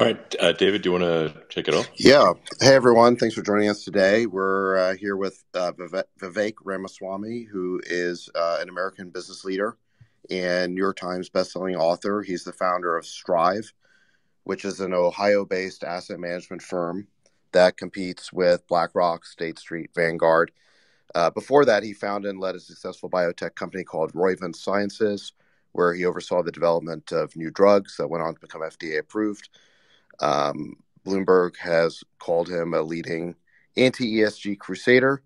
All right, uh, David, do you want to take it off? Yeah. Hey, everyone. Thanks for joining us today. We're uh, here with uh, Vivek Ramaswamy, who is uh, an American business leader and New York Times bestselling author. He's the founder of Strive, which is an Ohio based asset management firm that competes with BlackRock, State Street, Vanguard. Uh, before that, he founded and led a successful biotech company called Roivant Sciences, where he oversaw the development of new drugs that went on to become FDA approved. Um, Bloomberg has called him a leading anti ESG crusader,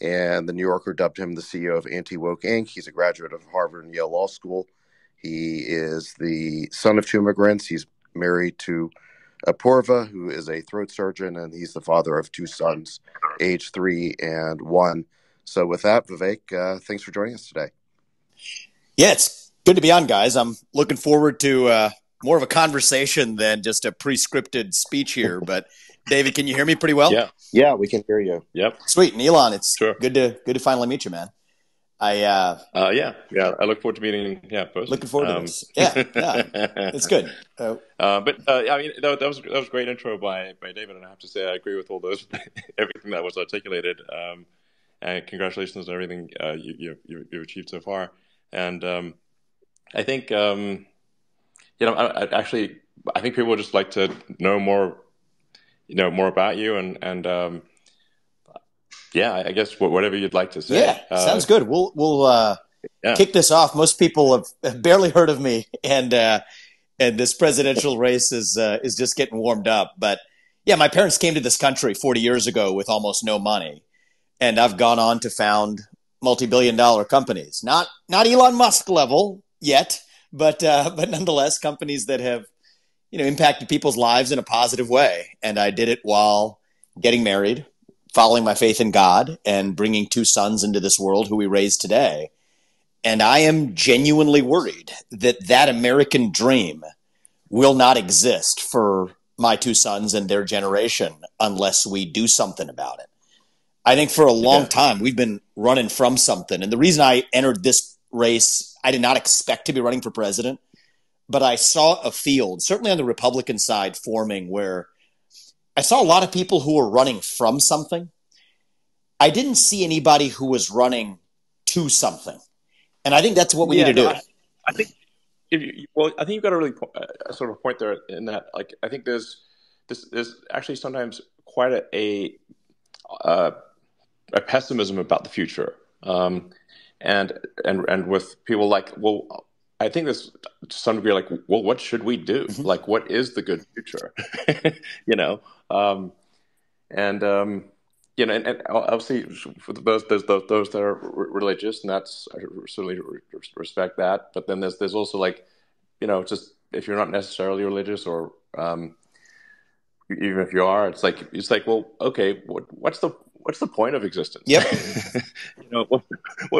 and the New Yorker dubbed him the CEO of Anti Woke Inc. He's a graduate of Harvard and Yale Law School. He is the son of two immigrants. He's married to Apoorva, who is a throat surgeon, and he's the father of two sons, age three and one. So, with that, Vivek, uh, thanks for joining us today. Yeah, it's good to be on, guys. I'm looking forward to uh, more of a conversation than just a pre-scripted speech here. But David, can you hear me pretty well? Yeah, yeah, we can hear you. Yep. Sweet, and Elon, it's sure. good to good to finally meet you, man. I uh, uh yeah yeah I look forward to meeting yeah person. looking forward um, to this yeah yeah it's good uh, uh, but uh, I mean that, that, was that was a great intro by by David and I have to say I agree with all those everything that was articulated um, and congratulations on everything uh, you, you have achieved so far and um, I think um, you know, I, I actually, I think people would just like to know more, you know, more about you and and um, yeah, I guess whatever you'd like to say. Yeah, uh, sounds good. We'll we'll uh, yeah. kick this off. Most people have barely heard of me, and uh, and this presidential race is uh, is just getting warmed up. But yeah, my parents came to this country 40 years ago with almost no money, and I've gone on to found multi-billion dollar companies. Not not Elon Musk level yet, but uh, but nonetheless, companies that have you know impacted people's lives in a positive way. And I did it while getting married, following my faith in God, and bringing two sons into this world who we raise today. And I am genuinely worried that that American dream will not exist for my two sons and their generation unless we do something about it. I think for a long yeah. time we've been running from something. And the reason I entered this race. I did not expect to be running for president, but I saw a field, certainly on the Republican side, forming where I saw a lot of people who were running from something. I didn't see anybody who was running to something. And I think that's what we yeah, need to no, do. I, I think you, well, I think you've got a really uh, sort of a point there in that, like, I think there's this, there's actually sometimes quite a, a, uh, a pessimism about the future. Um, and and and with people like, well, I think this to some degree, like, well, what should we do? Mm-hmm. Like, what is the good future? you know, um, and um, you know, and, and, obviously for those, those those that are religious, and that's I certainly respect that. But then there's there's also like, you know, just if you're not necessarily religious or um, even if you are, it's like it's like, well, okay, what, what's the what's the point of existence? Yep. you know, what,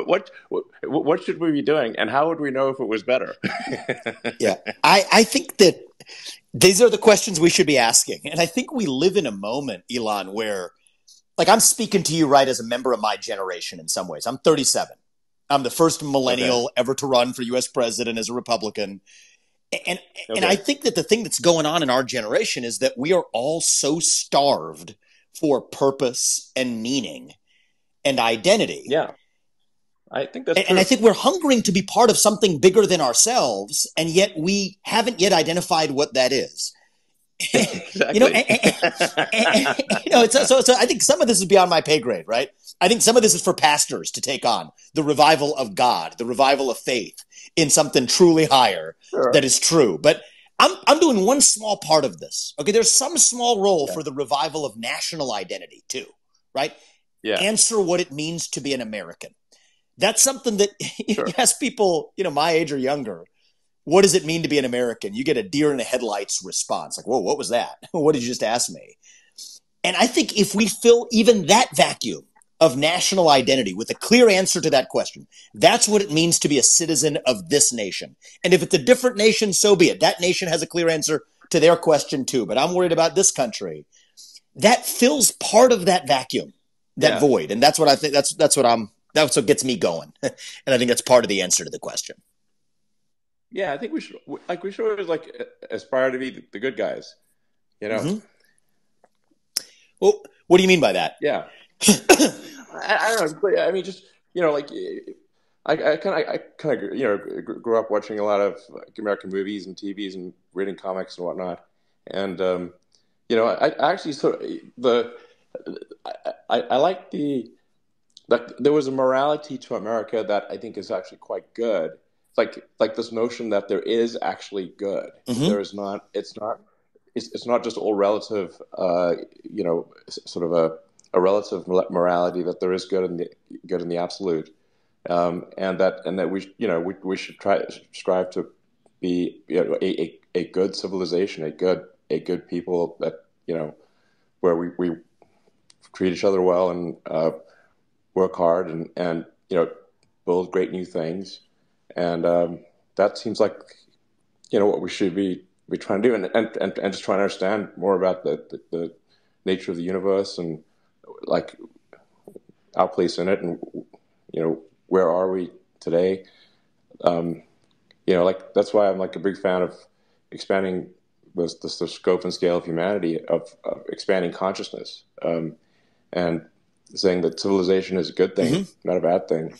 what, what, what, should we be doing and how would we know if it was better? yeah. I, I think that these are the questions we should be asking. And I think we live in a moment, Elon, where like I'm speaking to you right as a member of my generation in some ways. I'm 37. I'm the first millennial okay. ever to run for US president as a Republican. And okay. and I think that the thing that's going on in our generation is that we are all so starved for purpose and meaning and identity. Yeah. I think that's and, and, I think we're hungering to be part of something bigger than ourselves, and yet we haven't yet identified what that is. exactly. you know, and, and, you know, so, so I think some of this is beyond my pay grade, right? I think some of this is for pastors to take on the revival of God, the revival of faith in something truly higher sure. that is true. But I'm, I'm doing one small part of this. Okay. There's some small role yeah. for the revival of national identity too, right? Yeah. Answer what it means to be an American. That's something that sure. you ask people, you know, my age or younger, what does it mean to be an American? You get a deer in the headlights response. Like, whoa, what was that? what did you just ask me? And I think if we fill even that vacuum of national identity with a clear answer to that question. That's what it means to be a citizen of this nation. And if it's a different nation, so be it. That nation has a clear answer to their question too. But I'm worried about this country. That fills part of that vacuum, that yeah. void. And that's what I think that's that's what I'm that's what gets me going. and I think that's part of the answer to the question. Yeah, I think we should like we should always like aspire to be the good guys. You know. Mm-hmm. Well, what do you mean by that? Yeah. I, I, don't know. I mean, just you know, like I kind of I kind of you know grew up watching a lot of American movies and TVs and reading comics and whatnot, and um, you know, I, I actually sort of the I, I like the like there was a morality to America that I think is actually quite good. Like like this notion that there is actually good. Mm-hmm. There is not. It's not. It's, it's not just all relative. Uh, you know, sort of a, a relative morality that there is good in the good in the absolute, um, and that and that we you know we we should try strive to be you know, a, a, a good civilization, a good a good people that you know where we, we treat each other well and uh, work hard and, and you know build great new things. And um, that seems like you know what we should be be trying to do. And and, and, and just trying to understand more about the, the, the nature of the universe and like our place in it and you know where are we today? Um, you know like that's why i'm like a big fan of expanding the, the, the scope and scale of humanity of, of expanding consciousness. Um, and saying that civilization is a good thing, mm-hmm. not a bad thing,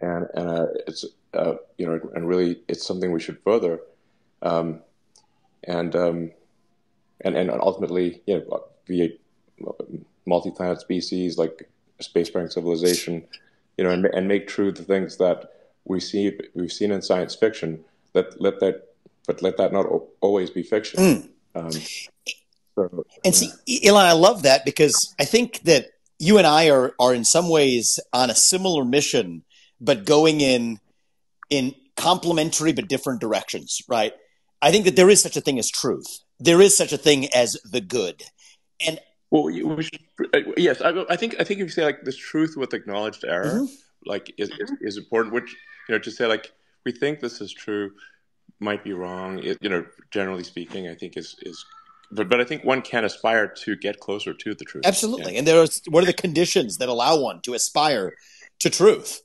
and and uh, it's uh, you know and really it's something we should further, um, and um, and and ultimately you know be a multi-planet species like spacefaring civilization, you know, and, and make true the things that we see we've seen in science fiction. Let let that but let that not always be fiction. Mm. Um, so, and see, Elon, I love that because I think that you and I are are in some ways on a similar mission, but going in in complementary but different directions, right? I think that there is such a thing as truth. There is such a thing as the good, and well, we should, uh, yes, I, I, think I think if you say like this truth with acknowledged error, mm-hmm. like is, is, is important. Which you know to say like we think this is true, might be wrong. It, you know, generally speaking, I think is is. But, but I think one can aspire to get closer to the truth. Absolutely, yeah. and there are what are the conditions that allow one to aspire to truth?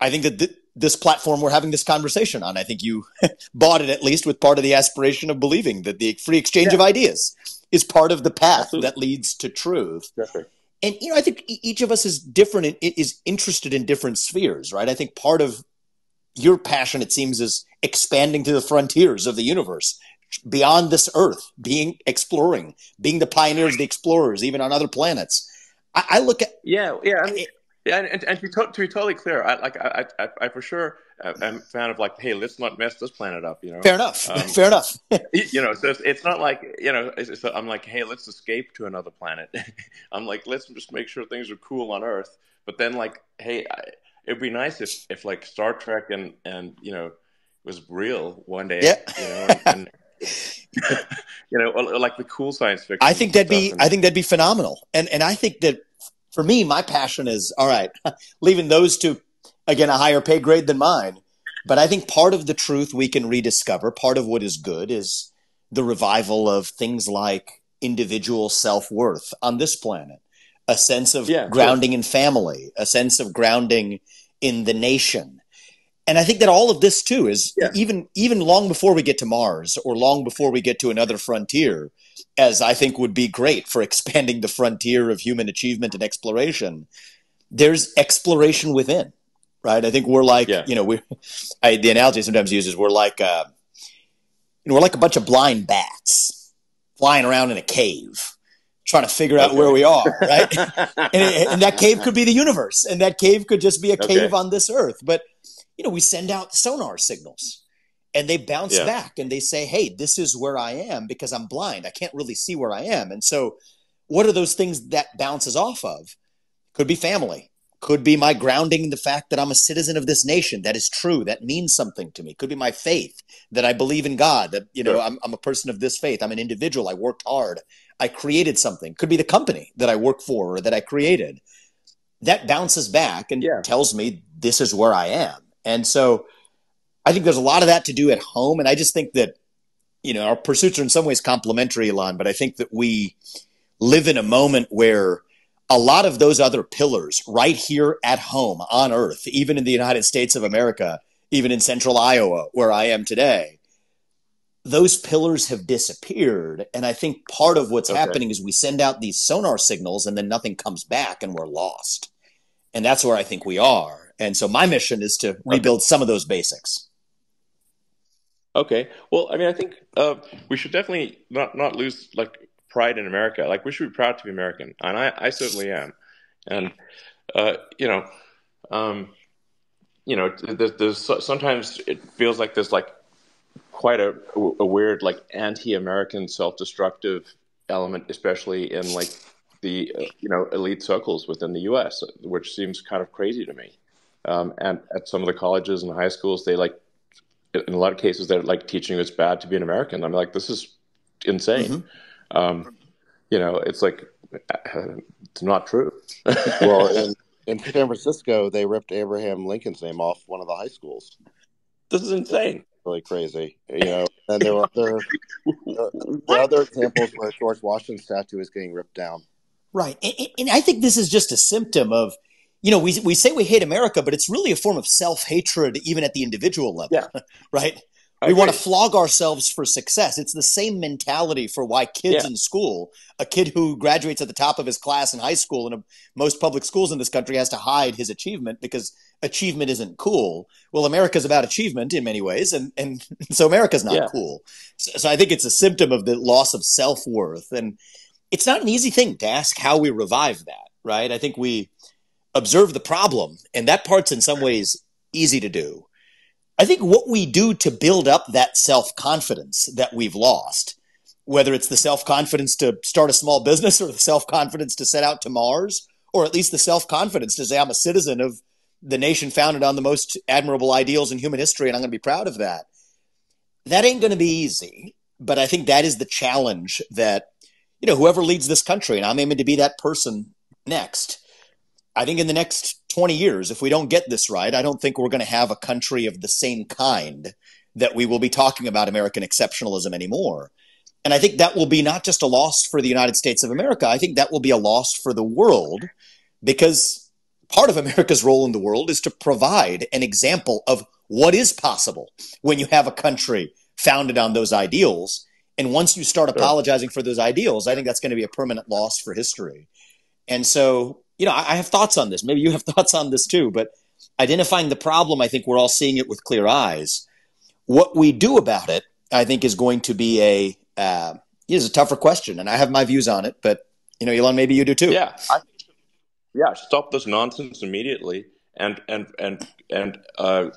I think that th- this platform we're having this conversation on, I think you bought it at least with part of the aspiration of believing that the free exchange yeah. of ideas is part of the path Absolutely. that leads to truth. Definitely. And you know, I think each of us is different and is interested in different spheres, right? I think part of your passion, it seems, is expanding to the frontiers of the universe, beyond this Earth, being exploring, being the pioneers, the explorers, even on other planets. I, I look at yeah, yeah. I mean, yeah, and, and to, be to, to, be totally clear, I like I, I, I for sure am a fan of like, hey, let's not mess this planet up. You know, fair enough, um, fair enough. you know, so it's, it's, not like you know, it's, it's, I'm like, hey, let's escape to another planet. I'm like, let's just make sure things are cool on Earth. But then, like, hey, I, it'd be nice if, if like Star Trek and and you know was real one day. Yeah. You know, and, you know, like the cool science fiction. I think that'd be and, I think that'd be phenomenal. And and I think that for me, my passion is all right, leaving those to again a higher pay grade than mine. But I think part of the truth we can rediscover, part of what is good is the revival of things like individual self worth on this planet a sense of yeah, grounding sure. in family, a sense of grounding in the nation. And I think that all of this too is yeah. even even long before we get to Mars or long before we get to another frontier, as I think would be great for expanding the frontier of human achievement and exploration. There's exploration within, right? I think we're like, yeah. you know, we the analogy I sometimes uses we're like, uh, you know, we're like a bunch of blind bats flying around in a cave trying to figure out where we are, right? and, and, that cave could be the universe, and that cave could just be a cave on this earth. But you know, we send out sonar signals, and they bounce yeah. back, and they say, "Hey, this is where I am because I'm blind. I can't really see where I am." And so, what are those things that bounces off of? Could be family. Could be my grounding in the fact that I'm a citizen of this nation. That is true. That means something to me. Could be my faith that I believe in God. That you know, sure. I'm, I'm a person of this faith. I'm an individual. I worked hard. I created something. Could be the company that I work for or that I created. That bounces back and yeah. tells me this is where I am. And so I think there's a lot of that to do at home. And I just think that, you know, our pursuits are in some ways complementary, Elon, but I think that we live in a moment where a lot of those other pillars right here at home on earth, even in the United States of America, even in central Iowa, where I am today, those pillars have disappeared. And I think part of what's okay. happening is we send out these sonar signals and then nothing comes back and we're lost. And that's where I think we are. And so my mission is to rebuild some of those basics. Okay. Well, I mean, I think uh, we should definitely not not lose like pride in America. Like we should be proud to be American, and I, I certainly am. And uh, you know, um, you know, there's, there's, sometimes it feels like there's like quite a, a weird like anti-American self-destructive element, especially in like the uh, you know elite circles within the U.S., which seems kind of crazy to me. Um, and at some of the colleges and high schools, they like in a lot of cases they're like teaching you it's bad to be an American. I'm like, this is insane. Mm-hmm. Um, you know, it's like it's not true. well, in, in San Francisco, they ripped Abraham Lincoln's name off one of the high schools. This is insane. Really crazy, you know. And there were other there are other examples where George Washington's statue is getting ripped down. Right, and, and I think this is just a symptom of you know, we, we say we hate America, but it's really a form of self hatred, even at the individual level. Yeah. right? I we agree. want to flog ourselves for success. It's the same mentality for why kids yeah. in school, a kid who graduates at the top of his class in high school in most public schools in this country has to hide his achievement because achievement isn't cool. Well, America's about achievement in many ways, and, and so America's not yeah. cool. So, so I think it's a symptom of the loss of self worth. And it's not an easy thing to ask how we revive that, right? I think we observe the problem, and that part's in some ways easy to do. I think what we do to build up that self confidence that we've lost, whether it's the self confidence to start a small business or the self confidence to set out to Mars, or at least the self confidence to say, I'm a citizen of the nation founded on the most admirable ideals in human history, and I'm going to be proud of that. That ain't going to be easy, but I think that is the challenge that, you know, whoever leads this country, and I'm aiming to be that person next, I think in the next 20 years, if we don't get this right, I don't think we're going to have a country of the same kind that we will be talking about American exceptionalism anymore. And I think that will be not just a loss for the United States of America, I think that will be a loss for the world because part of America's role in the world is to provide an example of what is possible when you have a country founded on those ideals. And once you start apologizing for those ideals, I think that's going to be a permanent loss for history. And so you know, I, I have thoughts on this. Maybe you have thoughts on this too, but identifying the problem, I think we're all seeing it with clear eyes. What we do about it, I think, is going to be a uh, is a tougher question, and I have my views on it. But you know, Elon, maybe you do too. Yeah, I, yeah. Stop this nonsense immediately, and and and and uh,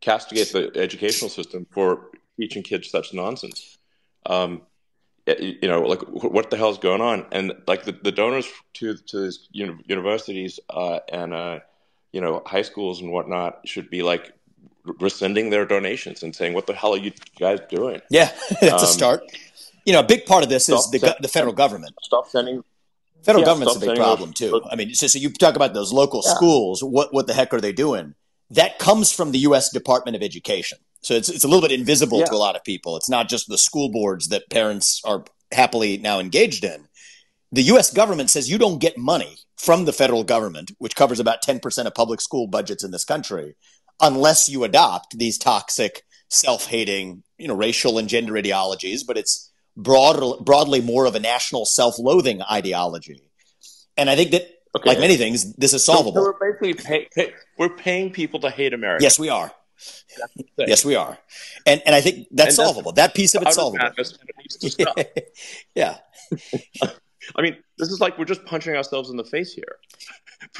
castigate the educational system for teaching kids such nonsense. Um, you know, like what the hell's going on? And like the, the donors to to these universities uh, and uh, you know high schools and whatnot should be like rescinding their donations and saying, "What the hell are you guys doing?" Yeah, that's um, a start. You know, a big part of this is the, send, the federal government. Stop sending. Federal yeah, government's a big problem those, too. I mean, so, so, you talk about those local yeah. schools. What what the heck are they doing? That comes from the U.S. Department of Education. So it's it's a little bit invisible yeah. to a lot of people. It's not just the school boards that parents are happily now engaged in. The US government says you don't get money from the federal government, which covers about 10% of public school budgets in this country, unless you adopt these toxic, self-hating, you know, racial and gender ideologies, but it's broad, broadly more of a national self-loathing ideology. And I think that Okay. Like many things, this is solvable. So, we're basically pay, pay, we're paying people to hate America. Yes, we are. Yes, we are, and and I think that's solvable. That piece of it's solvable. It yeah. I mean, this is like we're just punching ourselves in the face here.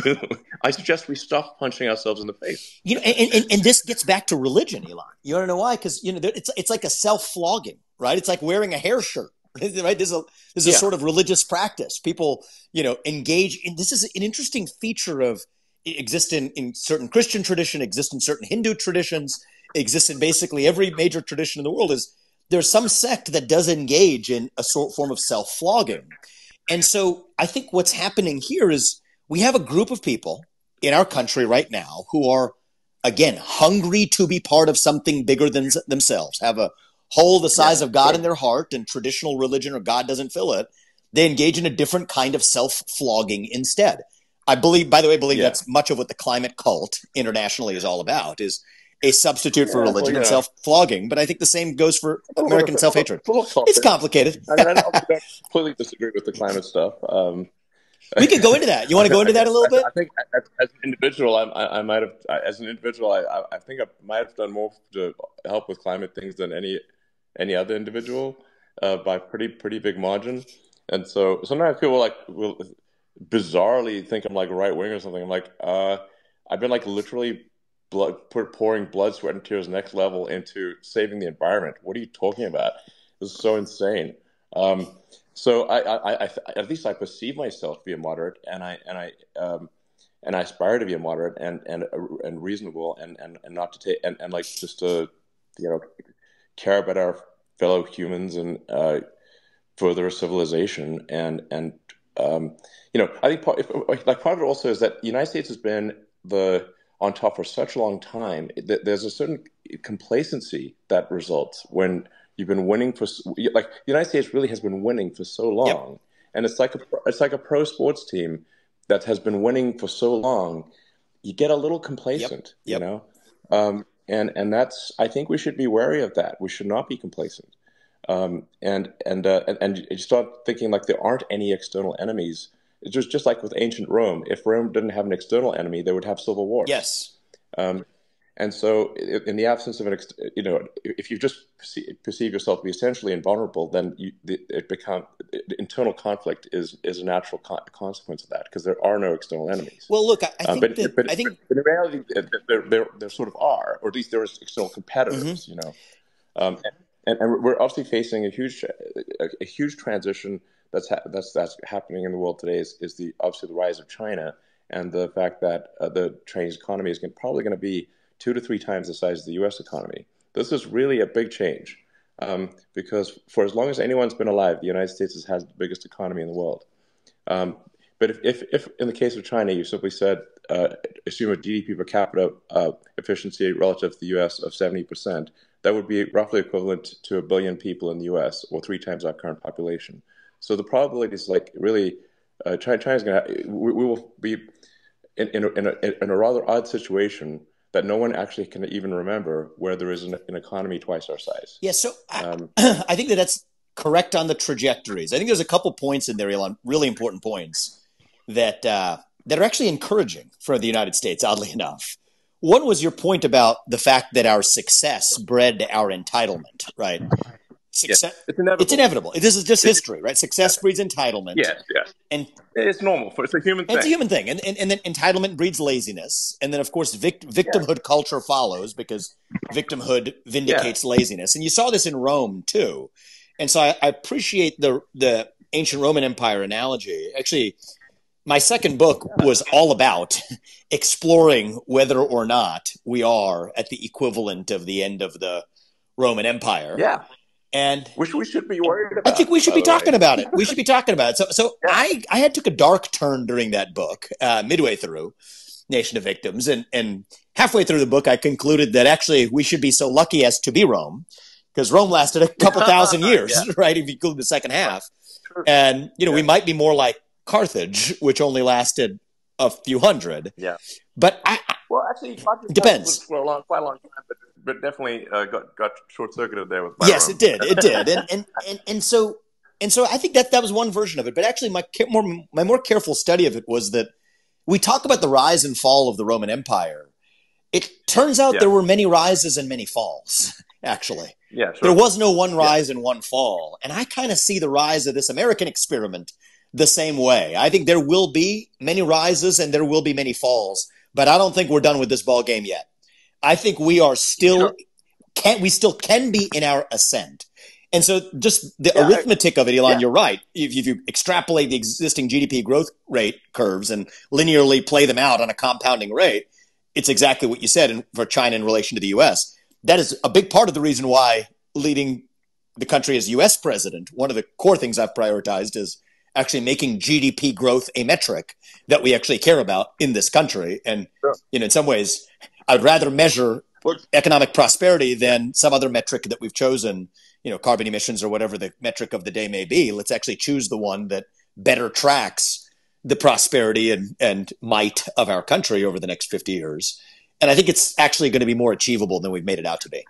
I suggest we stop punching ourselves in the face. You know, and, and, and this gets back to religion, Elon. You want to know why? Because you know, it's it's like a self flogging, right? It's like wearing a hair shirt, right? This is a this is yeah. a sort of religious practice. People, you know, engage in. This is an interesting feature of exist in, in certain Christian tradition, exist in certain Hindu traditions, exist in basically every major tradition in the world. Is there's some sect that does engage in a sort form of self flogging, and so I think what's happening here is we have a group of people in our country right now who are again hungry to be part of something bigger than themselves, have a hole the size yeah, of God in their heart, and traditional religion or God doesn't fill it. They engage in a different kind of self flogging instead. I believe, by the way, I believe yeah. that's much of what the climate cult internationally is all about is a substitute for religion well, and self flogging. But I think the same goes for American self hatred. It's complicated. I, mean, I don't, completely disagree with the climate stuff. Um, we could go into that. You want to go into that a little bit? I think as, as an individual, I, I, I, might have, as an individual, I, I think I might have done more to help with climate things than any any other individual uh, by pretty pretty big margin. And so sometimes people like will bizarrely think I'm like right wing or something. I'm like, uh, I've been like literally blood pouring blood, sweat, and tears next level into saving the environment. What are you talking about? This is so insane. Um, so I, I, I, at least I perceive myself to be a moderate, and I and I um, and I aspire to be a moderate and and and reasonable, and and, and not to take and, and like just to you know care about our fellow humans and uh, further civilization and and um, you know I think part, if, like part of it also is that the United States has been the on top for such a long time that there's a certain complacency that results when you've been winning for like the United States really has been winning for so long yep. and it's like a it's like a pro sports team that has been winning for so long you get a little complacent yep. Yep. you know um, and and that's I think we should be wary of that we should not be complacent um, and and, uh, and and you start thinking like there aren't any external enemies. It's just just like with ancient Rome. If Rome didn't have an external enemy, they would have civil war. Yes. Um, and so, in the absence of an, you know, if you just perceive yourself to be essentially invulnerable, then you, it become internal conflict is is a natural consequence of that because there are no external enemies. Well, look, I, I think uh, but, that, but, I think but in reality, there, there, there sort of are, or at least there are external competitors. Mm-hmm. You know, um, and, and, and we're obviously facing a huge a, a huge transition that's ha- that's that's happening in the world today is, is the obviously the rise of China and the fact that uh, the Chinese economy is probably going to be two to three times the size of the U.S. economy. This is really a big change um, because for as long as anyone's been alive, the United States has had the biggest economy in the world. Um, but if, if, if, in the case of China, you simply said uh, assume a GDP per capita uh, efficiency relative to the U.S. of 70 percent, that would be roughly equivalent to a billion people in the U.S. or three times our current population. So the probability is like really, uh, China, China's going to we, we, will be in, in, a, in, a, in a rather odd situation that no one actually can even remember where there is an, an economy twice our size. Yeah, so um, I, I, think that that's correct on the trajectories. I think there's a couple points in there, Elon, really important points that uh, that are actually encouraging for the United States. Oddly enough, one was your point about the fact that our success bred our entitlement, right? Success, it's inevitable. It's inevitable. This is just history, right? Success breeds entitlement. Yes, yes. And it's normal. It's a human thing. It's a human thing. And, and, and then entitlement breeds laziness. And then, of course, vict, victimhood culture follows because victimhood vindicates laziness. And you saw this in Rome, too. And so I, I appreciate the, the ancient Roman Empire analogy. Actually, my second book was all about exploring whether or not we are at the equivalent of the end of the Roman Empire. Yeah. And which we should be worried about. I think we should be talking way. about it. We should be talking about it. So, so yeah. I, I had took a dark turn during that book, uh, midway through Nation of Victims, and and halfway through the book, I concluded that actually we should be so lucky as to be Rome, because Rome lasted a couple thousand years, yeah. right? If you include the second half, and you know yeah. we might be more like Carthage, which only lasted a few hundred. Yeah. But I, well, actually, Carthage depends for a long, quite a long time, but, but definitely uh, got got short circuited there with. Yes, it did. It did, and, and and and so and so I think that that was one version of it. But actually, my more my more careful study of it was that we talk about the rise and fall of the Roman Empire. It turns out yeah. there were many rises and many falls. Actually, yeah, sure. there was no one rise yeah. and one fall, and I kind of see the rise of this American experiment the same way. I think there will be many rises and there will be many falls, but I don't think we're done with this ball game yet. I think we are still can we still can be in our ascent. And so just the yeah, arithmetic of it, Elon, yeah. you're right. If, if, you extrapolate the existing GDP growth rate curves and linearly play them out on a compounding rate, it's exactly what you said in, for China in relation to the US. That is a big part of the reason why leading the country as US president, one of the core things I've prioritized is actually making GDP growth a metric that we actually care about in this country. And sure. you know, in some ways, I'd rather measure economic prosperity than some other metric that we've chosen. You know, carbon emissions or whatever the metric of the day may be. Let's actually choose the one that better tracks the prosperity and, and might of our country over the next 50 years. And I think it's actually going to be more achievable than we've made it out to be.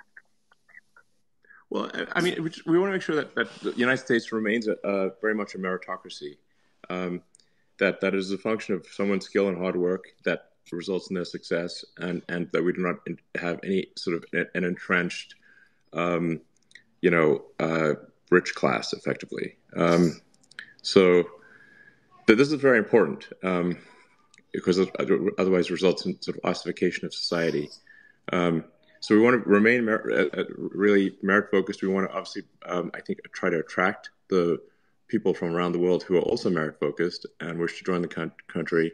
Well, I mean, we want to make sure that, that the United States remains a, a very much a meritocracy. Um, that that is a function of someone's skill and hard work that results in their success, and and that we do not have any sort of an entrenched, um, you know, uh, rich class, effectively. Um, so, this is very important um, because otherwise results in sort of ossification of society. Um, so we want to remain mer- uh, uh, really merit focused. We want to obviously, um, I think, try to attract the people from around the world who are also merit focused and wish to join the con- country,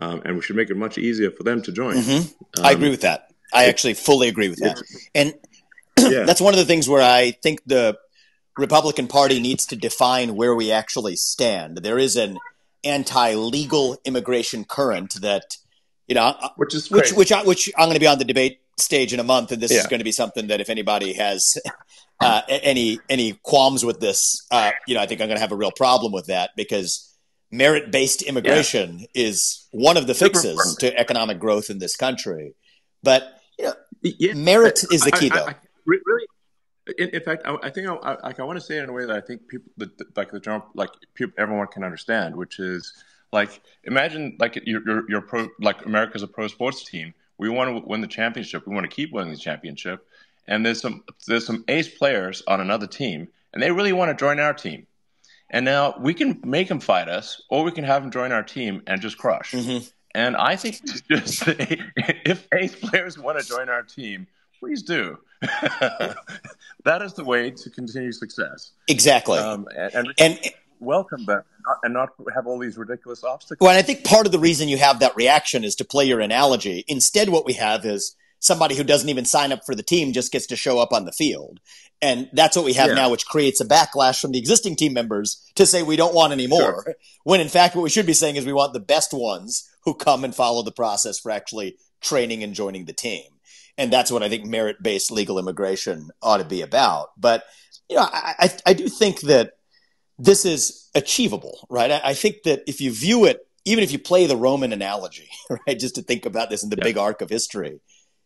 um, and we should make it much easier for them to join. Mm-hmm. I agree um, with that. I actually fully agree with that, and yeah. that's one of the things where I think the Republican Party needs to define where we actually stand. There is an anti-legal immigration current that you know, which is which which, I, which I'm going to be on the debate stage in a month, and this yeah. is going to be something that if anybody has uh, any any qualms with this, uh, you know, I think I'm going to have a real problem with that because merit based immigration yeah. is one of the fixes to economic growth in this country. But you know, yeah. merit is the key, I, though. I, really, in, in, fact, I, I think I, I, want to say it in a way that I think people, like the general, like people, everyone can understand, which is like imagine like you're, you're, you're pro, like America's a pro sports team. We want to win the championship. We want to keep winning the championship and there's some there's some ace players on another team, and they really want to join our team. And now we can make them fight us, or we can have them join our team and just crush. Mm-hmm. And I think just if ace players want to join our team, please do. that is the way to continue success. Exactly. Um, and, and, and, welcome them and not, and not have all these ridiculous obstacles. Well, and I think part of the reason you have that reaction is to play your analogy. Instead, what we have is somebody who doesn't even sign up for the team just gets to show up on the field. And that's what we have yeah. now, which creates a backlash from the existing team members to say we don't want any more. Sure. When in fact, what we should be saying is we want the best ones who come and follow the process for actually training and joining the team. And that's what I think merit based legal immigration ought to be about. But, you know, I, I, I do think that this is achievable, right? I, I, think that if you view it, even if you play the Roman analogy, right, just to think about this in the yeah. big arc of history,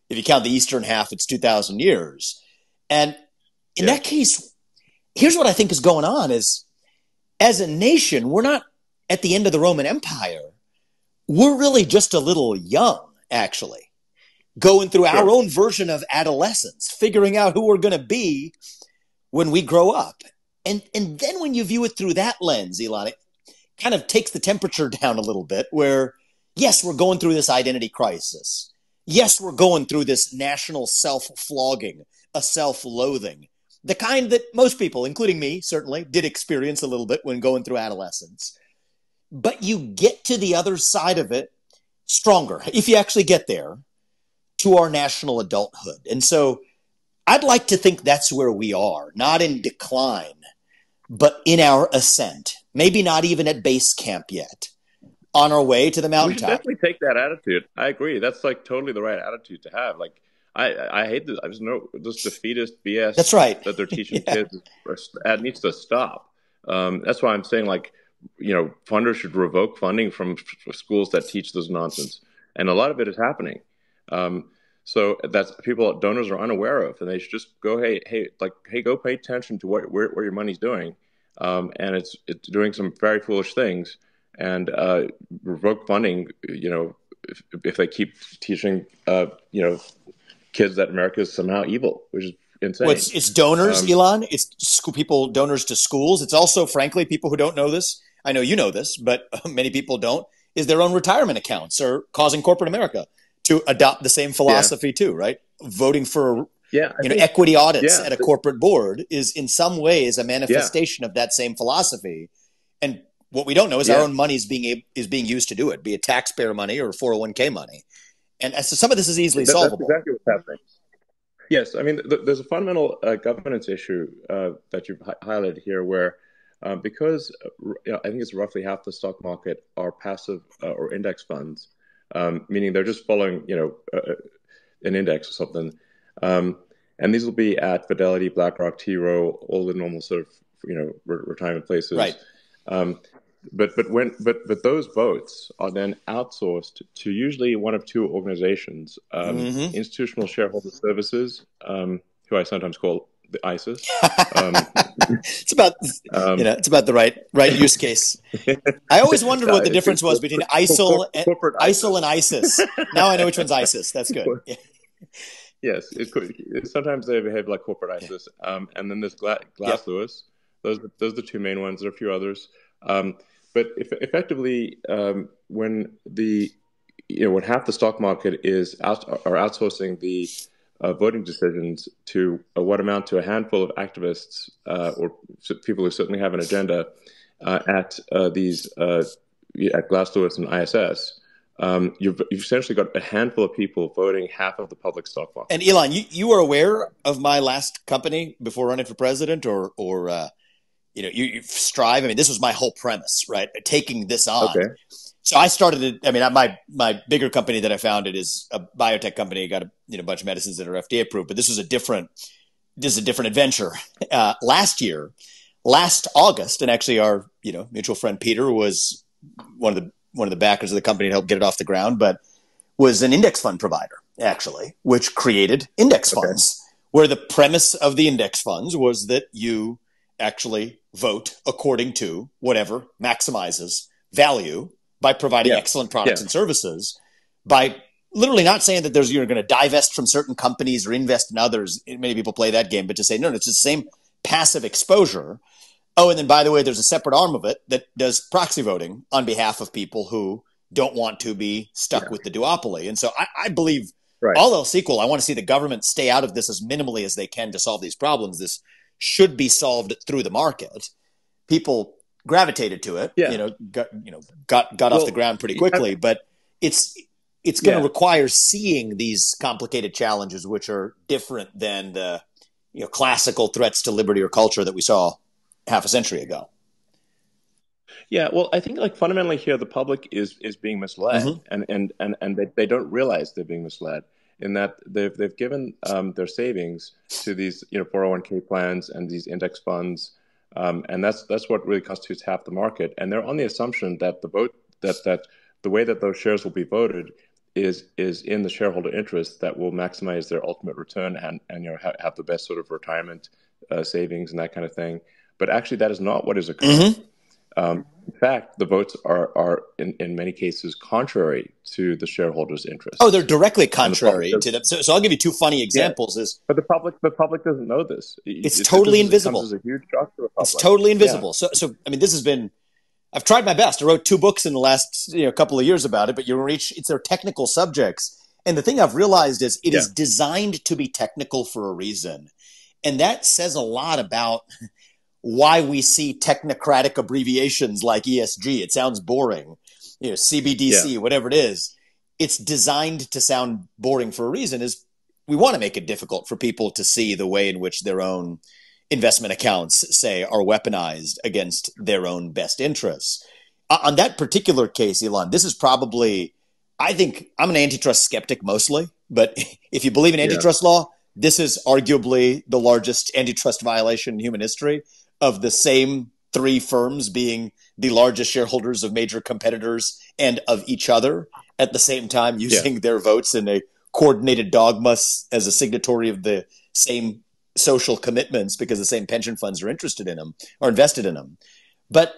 if you count the eastern half, it's 2,000 years. And in yeah. that case, here's what I think is going on is as a nation, we're not at the end of the Roman Empire. We're really just a little young, actually, going through sure. our own version of adolescence, figuring out who we're going to be when we grow up. And, and then when you view it through that lens, Elon, it kind of takes the temperature down a little bit where, yes, we're going through this identity crisis yes, we're going through this national self flogging, a self loathing, the kind that most people, including me, certainly did experience a little bit when going through adolescence. But you get to the other side of it stronger, if you actually get there, to our national adulthood. And so I'd like to think that's where we are, not in decline, but in our ascent. Maybe not even at base camp yet on our way to the mountaintop. Definitely take that attitude. I agree. That's like totally the right attitude to have. Like I, I hate this. I just know this defeatist BS. That's right. That they're teaching yeah. kids. That needs to stop. Um, that's why I'm saying like, you know, funders should revoke funding from schools that teach this nonsense, and a lot of it is happening. Um, so that's people donors are unaware of, and they should just go, hey, hey, like, hey, go pay attention to what where, where your money's doing, um, and it's it's doing some very foolish things and uh, revoke funding. You know, if, if they keep teaching, uh, you know, kids that America is somehow evil, which is insane. Well, it's, it's donors, um, Elon. It's school, people, donors to schools. It's also, frankly, people who don't know this. I know you know this, but many people don't. Is their own retirement accounts are causing corporate America to adopt the same philosophy yeah. too, right? Voting for yeah, you know, equity audits yeah. at a corporate board is in some ways a manifestation yeah. of that same philosophy. And what we don't know is yeah. our own money is being is being used to do it, be it taxpayer money or 401k money. And so some of this is easily that, solvable. That's exactly what's happening. Yes, I mean, th- there's a fundamental uh, governance issue uh, that you've hi- highlighted here, where uh, because uh, you know, I think it's roughly half the stock market are passive uh, or index funds, um, meaning they're just following, you know, uh, an index or something. Um, and these will be at Fidelity, BlackRock, T. Rowe, all the normal sort of, you know, re- retirement places. Right. Um, but but when but but those votes are then outsourced to usually one of two organizations: um, mm-hmm. Institutional Shareholder Services, um, who I sometimes call the ISIS. Um, it's about um, you know it's about the right right use case. I always wondered what the difference was between ISIL and ISIL and ISIS. Now I know which one's ISIS. That's good. yes, it, sometimes they behave like corporate ISIS, um, and then there's Gla- Glass yep. Lewis. Those those are the two main ones. There are a few others, um, but if, effectively, um, when the you know when half the stock market is out are outsourcing the uh, voting decisions to uh, what amount to a handful of activists uh, or people who certainly have an agenda uh, at uh, these uh, at Glass Lewis and ISS. Um, you've, you've, essentially got a handful of people voting half of the public stock market. And Elon, you, you were aware of my last company before running for president, or or you know you, you, strive. I mean, this was my whole premise, right? Taking this on. Okay so I started it. I mean, my my bigger company that I founded is a biotech company. Got a you know bunch of medicines that are FDA approved, but this was a different this is a different adventure. Uh, last year, last August, and actually our you know mutual friend Peter was one of the one of the backers of the company to help get it off the ground, but was an index fund provider actually, which created index okay. funds, where the premise of the index funds was that you actually vote according to whatever maximizes value by providing yeah. excellent products yeah. and services by literally not saying that there's you're going to divest from certain companies or invest in others. Many people play that game, but to say no, no, it's the same passive exposure. Oh, and then by the way, there's a separate arm of it that does proxy voting on behalf of people who don't want to be stuck yeah. with the duopoly. And so I, I believe right. all else equal, I want to see the government stay out of this as minimally as they can to solve these problems. This should be solved through the market. People gravitated to it. Yeah. You know, got you know got got well, off the ground pretty quickly, I, but it's it's going to yeah. require seeing these complicated challenges, which are different than the you know classical threats to liberty or culture that we saw half a century ago. Yeah, well, I think like fundamentally here, the public is is being misled, mm-hmm. and and and and they, they don't realize they're being misled in that they've they've given um, their savings to these you know 401k plans and these index funds um, and that's that's what really constitutes half the market. And they're on the assumption that the vote that that the way that those shares will be voted is is in the shareholder interest that will maximize their ultimate return and and you know have, have the best sort of retirement uh, savings and that kind of thing. But actually, that is not what is occurring. Mm-hmm. Um, in fact, the votes are are in, in many cases contrary to the shareholders' interest. Oh, they're directly contrary the to them. So, so, I'll give you two funny examples. Yeah. Is but the public the public doesn't know this. It's, it's totally it invisible. It a huge shock to the public. It's totally invisible. Yeah. So so I mean, this has been. I've tried my best. I wrote two books in the last you know, couple of years about it, but you reach it's their technical subjects. And the thing I've realized is it yeah. is designed to be technical for a reason. And that says a lot about why we see technocratic abbreviations like ESG. It sounds boring, you know, CBDC, yeah. whatever it is. It's designed to sound boring for a reason. Is we want to make it difficult for people to see the way in which their own investment accounts, say, are weaponized against their own best interests. Uh, on that particular case, Elon, this is probably, I think, I'm an antitrust skeptic mostly, but if you believe in antitrust yeah. law, this is arguably the largest antitrust violation in human history of the same three firms being the largest shareholders of major competitors and of each other at the same time using yeah. their votes in a coordinated dogma as a signatory of the same social commitments because the same pension funds are interested in them or invested in them. But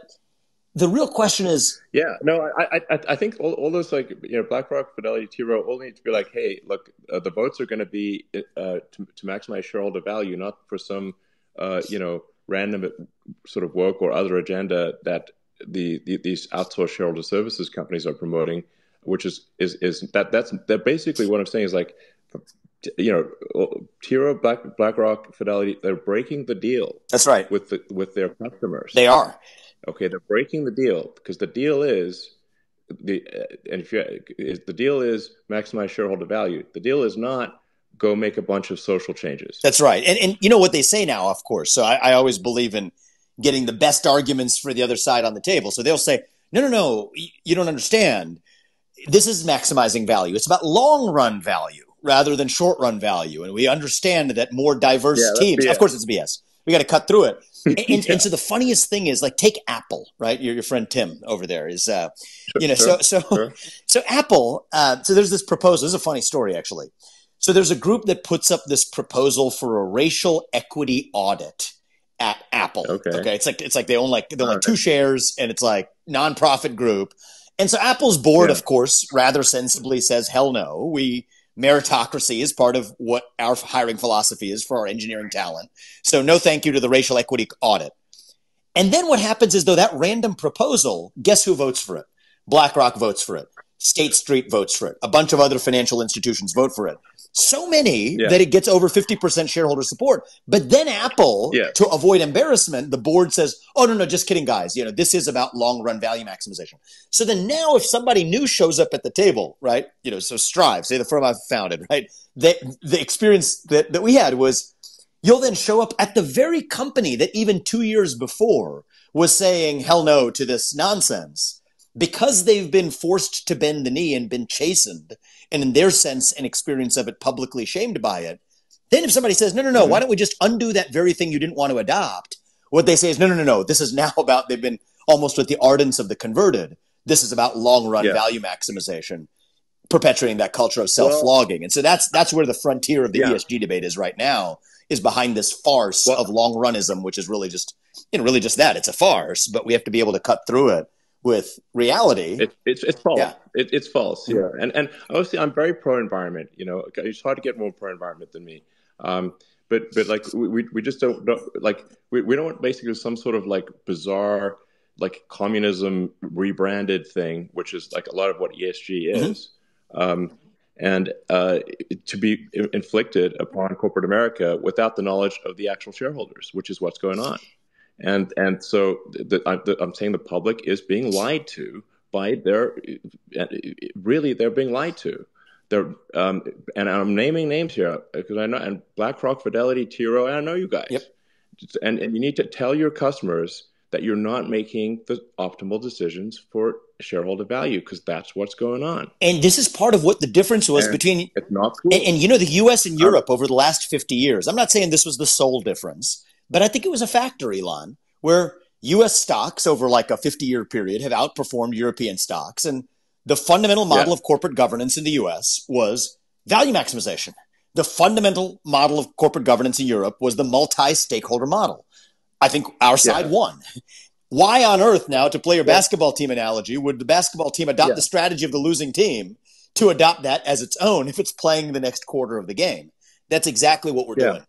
the real question is yeah no i i, I think all, all those like you know BlackRock fidelity T. Rowe need to be like hey look uh, the votes are going to be uh, to, to maximize shareholder value not for some uh, you know random sort of work or other agenda that the, the these outsourced shareholder services companies are promoting, which is is is that that's that basically what I'm saying is like you know, T. Rowe, Black, BlackRock, Fidelity, they're breaking the deal. That's right. With the, with their customers. They are. Okay, they're breaking the deal because the deal is the and if you is the deal is maximize shareholder value. The deal is not go make a bunch of social changes. That's right. And, and you know what they say now, of course. So I, I always believe in getting the best arguments for the other side on the table. So they'll say, no, no, no, you don't understand. This is maximizing value. It's about long run value rather than short run value. And we understand that more diverse yeah, teams, BS. of course, it's BS. We got to cut through it. and, yeah. and, so the funniest thing is like take Apple, right? Your, your friend Tim over there is, uh, you know, sure, so so sure. so Apple. Uh, so there's this proposal. This is a funny story actually. So there's a group that puts up this proposal for a racial equity audit at Apple. Okay. okay? It's like it's like they own like they own like two shares and it's like nonprofit group. And so Apple's board, yeah. of course, rather sensibly says, hell no. We meritocracy is part of what our hiring philosophy is for our engineering talent. So no thank you to the racial equity audit. And then what happens is though that random proposal, guess who votes for it? BlackRock votes for it. State Street votes for it. A bunch of other financial institutions vote for it so many yeah. that it gets over 50% shareholder support. But then Apple, yeah. to avoid embarrassment, the board says, oh, no, no, just kidding, guys. You know, this is about long run value maximization. So then now if somebody new shows up at the table, right, you know, so Strive, say the firm I've founded, right, the, the experience that, that we had was you'll then show up at the very company that even two years before was saying hell no to this nonsense because they've been forced to bend the knee and been chastened and in their sense and experience of it publicly shamed by it. Then if somebody says, no, no, no, mm-hmm. why don't we just undo that very thing you didn't want to adopt? What they say is, no, no, no, no, this is now about, they've been almost with the ardence of the converted. This is about long run yeah. value maximization, perpetuating that culture of self flogging. Well, and so that's, that's where the frontier of the yeah. ESG debate is right now, is behind this farce well, of long runism, which is really just, you know, really just that. It's a farce, but we have to be able to cut through it with reality. It, it's it's false. Yeah. It, it's false. Yeah. And and obviously I'm very pro environment. You know, it's hard to get more pro environment than me. Um, but but like we we just don't, don't like we, we don't want basically some sort of like bizarre like communism rebranded thing, which is like a lot of what ESG mm-hmm. is. Mm-hmm. Um, and uh, to be inflicted upon corporate America without the knowledge of the actual shareholders, which is what's going on and and so the, I'm, the, I'm saying the public is being lied to by their really they're being lied to. They're um, and I'm naming names here because I know and BlackRock, Fidelity, T. Rowe, and I know you guys. Yep. And and you need to tell your customers that you're not making the optimal decisions for shareholder value because that's what's going on. And this is part of what the difference was and between it's not cool. and, and, you know the U.S. and Europe over the last 50 years. I'm not saying this was the sole difference, but I think it was a factor, Elon, where US stocks over like a 50 year period have outperformed European stocks. And the fundamental model yeah. of corporate governance in the US was value maximization. The fundamental model of corporate governance in Europe was the multi stakeholder model. I think our side yeah. won. Why on earth now, to play your yeah. basketball team analogy, would the basketball team adopt the strategy of the losing team to adopt that as its own if it's playing the next quarter of the game? That's exactly what we're doing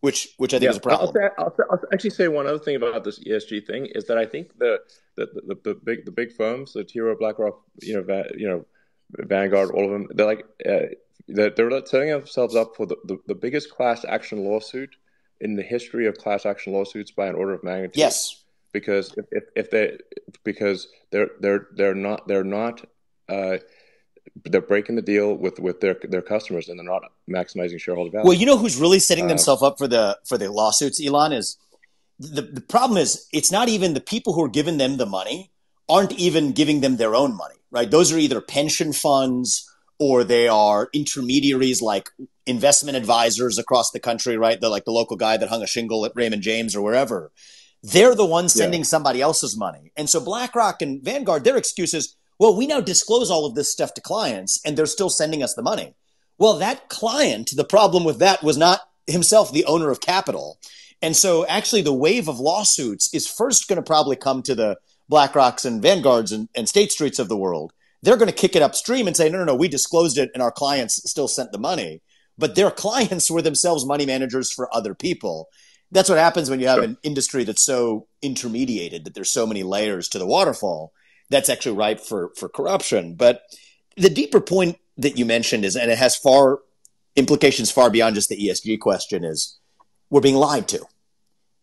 which which I think yeah, is a problem. I'll, I'll, I'll, actually say one other thing about this ESG thing is that I think the the, the, the big the big firms, the T. Rowe, BlackRock, you know, Va, you know, Vanguard, all of them, they're like uh, they're, they're setting themselves up for the, the, the, biggest class action lawsuit in the history of class action lawsuits by an order of magnitude. Yes, because if, if, if they because they're they're they're not they're not. Uh, they're breaking the deal with with their their customers and they're not maximizing shareholder value. Well, you know who's really setting uh, themselves up for the for the lawsuits, Elon is the the problem is it's not even the people who are giving them the money aren't even giving them their own money, right? Those are either pension funds or they are intermediaries like investment advisors across the country, right? They're like the local guy that hung a shingle at Raymond James or wherever. They're the ones sending yeah. somebody else's money. And so BlackRock and Vanguard, their excuse is, well, we now disclose all of this stuff to clients and they're still sending us the money. Well, that client, the problem with that was not himself the owner of capital. And so actually the wave of lawsuits is first going to probably come to the BlackRocks and Vanguards and, and State Streets of the world. They're going to kick it upstream and say, no, no, no, we disclosed it and our clients still sent the money. But their clients were themselves money managers for other people. That's what happens when you have sure. an industry that's so intermediated that there's so many layers to the waterfall that's actually ripe for for corruption. But the deeper point that you mentioned is, and it has far implications far beyond just the ESG question, is we're being lied to.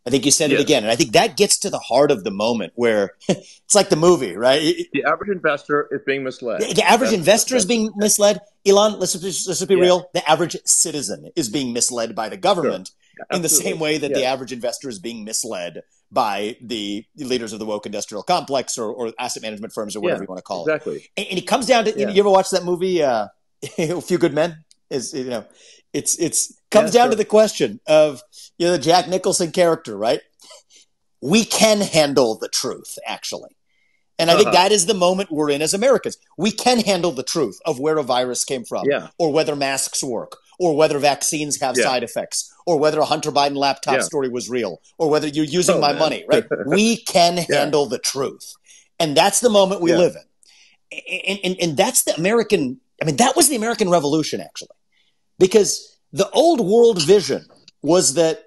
I think you said yes. it again, and I think that gets to the heart of the moment where it's like the movie, right? The average investor is being misled. The, the average that's, investor that's, is being misled. Elon, let's let's, be yeah. real. The average citizen is being misled by the government sure. in the same way that yeah. the average investor is being misled by the leaders of the woke industrial complex or, or asset management firms or whatever yeah, you want to call exactly. it. Exactly. And, and, it comes down to yeah. you ever watch that movie, uh, A Few Good Men? Is you know, it's it's comes yeah, down sure. to the question of you know the Jack Nicholson character, right? we can handle the truth, actually. And I think uh-huh. that is the moment we're in as Americans. We can handle the truth of where a virus came from, yeah. or whether masks work, or whether vaccines have yeah. side effects, or whether a Hunter Biden laptop yeah. story was real, or whether you're using oh, my man. money, right? we can handle the truth. And that's the moment we live in. And, and, and that's the American, I mean, that was the American Revolution, actually. Because the old world vision was that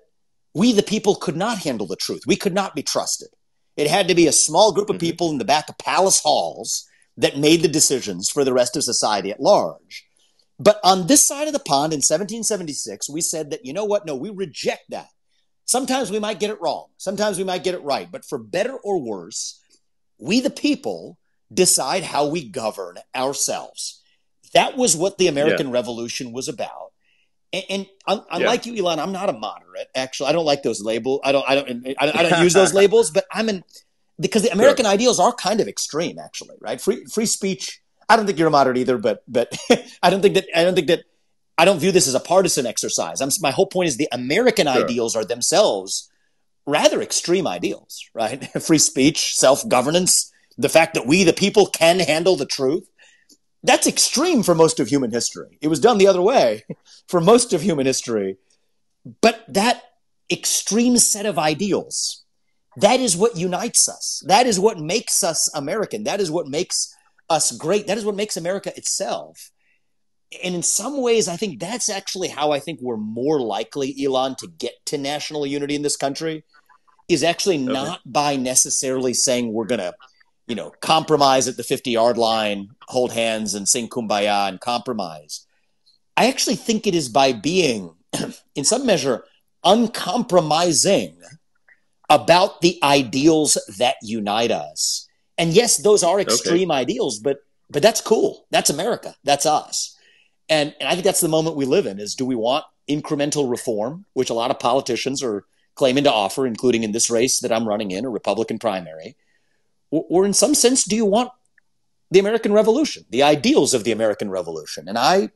we, the people, could not handle the truth. We could not be trusted. It had to be a small group of mm-hmm. people in the back of palace halls that made the decisions for the rest of society at large. But on this side of the pond in 1776, we said that, you know what? No, we reject that. Sometimes we might get it wrong. Sometimes we might get it right. But for better or worse, we, the people, decide how we govern ourselves. That was what the American yeah. Revolution was about. And, and unlike yeah. you, Elon, I'm not a moderate. Actually, I don't like those labels. I don't. I don't. I, I don't use those labels. But I'm an because the American sure. ideals are kind of extreme, actually. Right? Free free speech. I don't think you're a moderate either. But but I don't think that. I don't think that. I don't view this as a partisan exercise. I'm, my whole point is the American sure. ideals are themselves rather extreme ideals. Right? free speech, self governance, the fact that we, the people, can handle the truth that's extreme for most of human history. It was done the other way for most of human history. But that extreme set of ideals, that is what unites us. That is what makes us American. That is what makes us great. That is what makes America itself. And in some ways, I think that's actually how I think we're more likely, Elon, to get to national unity in this country is actually okay. not by necessarily saying we're going to you know, compromise at the 50 yard line, hold hands and sing kumbaya and compromise. I actually think it is by being, in some measure, uncompromising about the ideals that unite us. And yes, those are extreme okay. ideals, but but that's cool. That's America. That's us. And, and I think that's the moment we live in is do we want incremental reform, which a lot of politicians are claiming to offer, including in this race that I'm running in, a Republican primary? or, or in some sense, do you want the American Revolution, the ideals of the American Revolution? And I,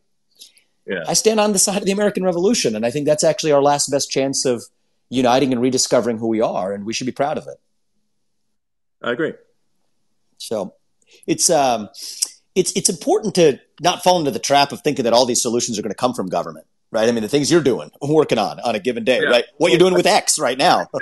yeah. I stand on the side of the American Revolution, and I think that's actually our last best chance of uniting and rediscovering who we are, and we should be proud of it. I agree. So, it's um, it's it's important to not fall into the trap of thinking that all these solutions are going to come from government, right? I mean, the things you're doing, working on on a given day, yeah. right? What you're doing with X right now.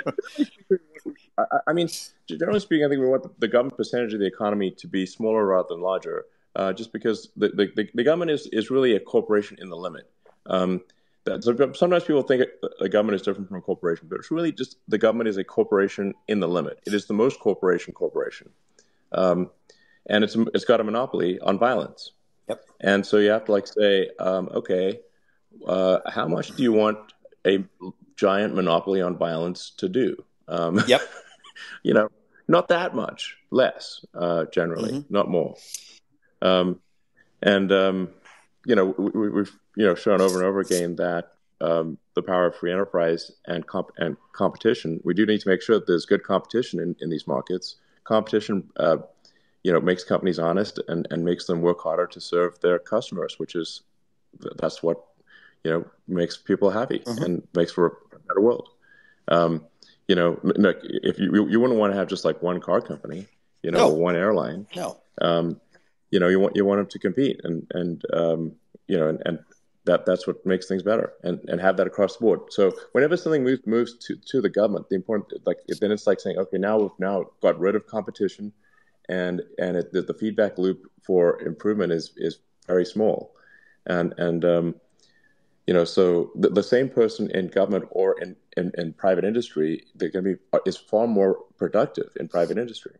I mean, generally speaking, I think we want the government percentage of the economy to be smaller rather than larger, uh, just because the, the, the, government is, is really a corporation in the limit. Um, that, so sometimes people think the government is different from a corporation, but it's really just the government is a corporation in the limit. It is the most corporation corporation, um, and it's it's got a monopoly on violence. Yep. And so you have to like say, um, okay, uh, how much do you want a giant monopoly on violence to do? Um, yep. you know, not that much, less uh, generally, mm-hmm. not more. Um, and um, you know, we, have you know shown over and over again that um, the power of free enterprise and comp- and competition. We do need to make sure that there's good competition in, in these markets. Competition, uh, you know, makes companies honest and, and makes them work harder to serve their customers, which is that's what you know makes people happy mm-hmm. and makes for a better world. Um, you know, if you you wouldn't want to have just like one car company, you know, no. one airline. No. Um, you know, you want you want them to compete, and and um, you know, and, and that that's what makes things better, and and have that across the board. So whenever something moves moves to, to the government, the important like then it's like saying, okay, now we've now got rid of competition, and and it, the, the feedback loop for improvement is is very small, and and um, you know, so the, the same person in government or in, in, in private industry, they're going to be is far more productive in private industry.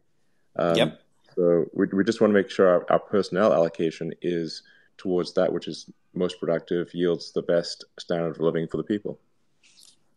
Um, yep. So we, we just want to make sure our, our personnel allocation is towards that which is most productive, yields the best standard of living for the people.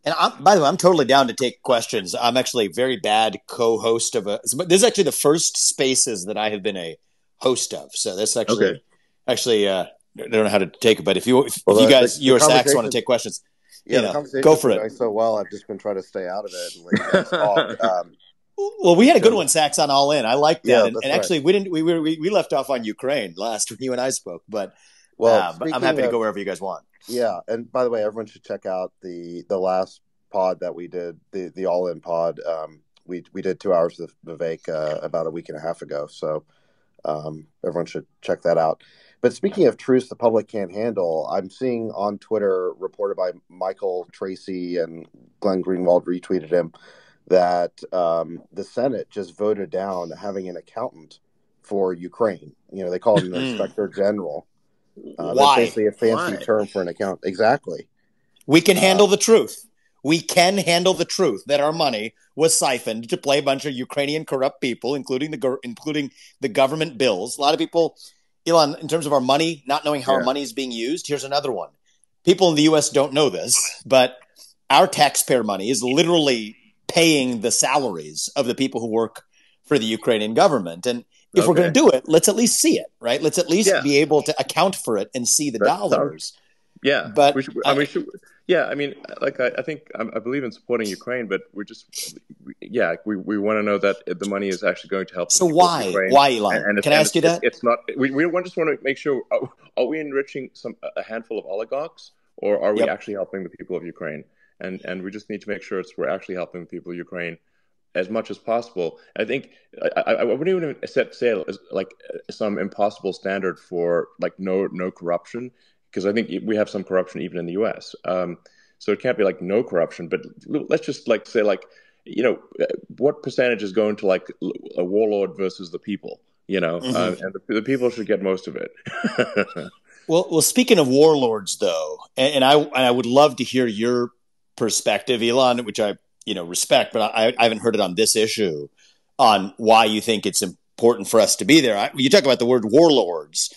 And I'm, by the way, I'm totally down to take questions. I'm actually a very bad co-host of a. This is actually the first spaces that I have been a host of. So that's actually okay. actually uh, I don't know how to take it, but if you if, well, you guys the, you or Sacks want to take questions, yeah, you know, go for it. So well, I've just been trying to stay out of it. And let talk. Um, well, we had a good one, Sacks, on All In. I like that, yeah, and, and, actually, we didn't. We, we we left off on Ukraine last when you and I spoke, but well, uh, but I'm happy of, to go wherever you guys want. Yeah, and by the way, everyone should check out the the last pod that we did, the the All In pod um, we we did two hours with Vivek uh, about a week and a half ago. So um, everyone should check that out. But speaking of truths the public can't handle, I'm seeing on Twitter reported by Michael Tracey and Glenn Greenwald retweeted him that um, the Senate just voted down having an accountant for Ukraine. You know, they call him the inspector general. Uh, Why? That's basically a fancy Why? term for an account. Exactly. We can handle uh, the truth. We can handle the truth that our money was siphoned to play a bunch of Ukrainian corrupt people, including the including the government bills. A lot of people Elon, in terms of our money, not knowing how yeah. our money is being used, here's another one. People in the US don't know this, but our taxpayer money is literally paying the salaries of the people who work for the Ukrainian government. And if okay. we're going to do it, let's at least see it, right? Let's at least yeah. be able to account for it and see the dollars. Yeah, but we should, I, we should, yeah, I mean, like I, I think I believe in supporting Ukraine, but we're just, yeah, we, we want to know that the money is actually going to help. So why, Ukraine. why, Elon? And, and Can I ask you that? It's not. We, we just want to make sure: are, are, we enriching some a handful of oligarchs, or are we yep. actually helping the people of Ukraine? And and we just need to make sure it's we're actually helping the people of Ukraine as much as possible. I think I, I, wouldn't even set say like some impossible standard for like no no corruption because I think we have some corruption even in the U.S. Um, so it can't be like no corruption, but let's just like say like you know what percentage is going to like a warlord versus the people, you know, mm-hmm. uh, and the, the, people should get most of it. well, well, speaking of warlords, though, and, and I and I would love to hear your perspective, Elon, which I you know respect, but I, I haven't heard it on this issue on why you think it's important for us to be there. I, you talk about the word warlords.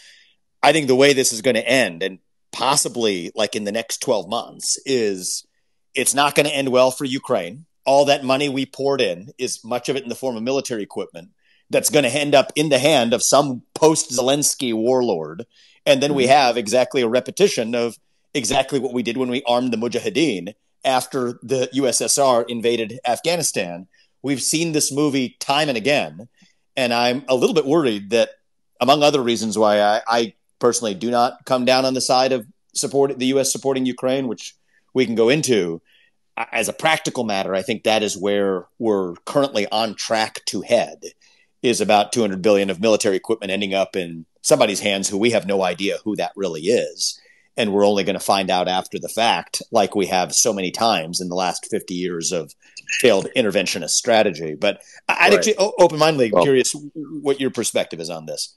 I think the way this is going to end, and possibly like in the next 12 months is it's not going to end well for Ukraine. All that money we poured in is much of it in the form of military equipment that's going to end up in the hand of some post Zelensky warlord. And then we mm-hmm. have exactly a repetition of exactly what we did when we armed the Mujahideen after the USSR invaded Afghanistan. We've seen this movie time and again. And I'm a little bit worried that, among other reasons why I, I personally do not come down on the side of support the U.S. supporting Ukraine, which we can go into. As a practical matter, I think that is where we're currently on track to head. Is about 200 billion of military equipment ending up in somebody's hands who we have no idea who that really is, and we're only going to find out after the fact, like we have so many times in the last 50 years of failed interventionist strategy. But I'd right. actually open-mindedly well, curious what your perspective is on this.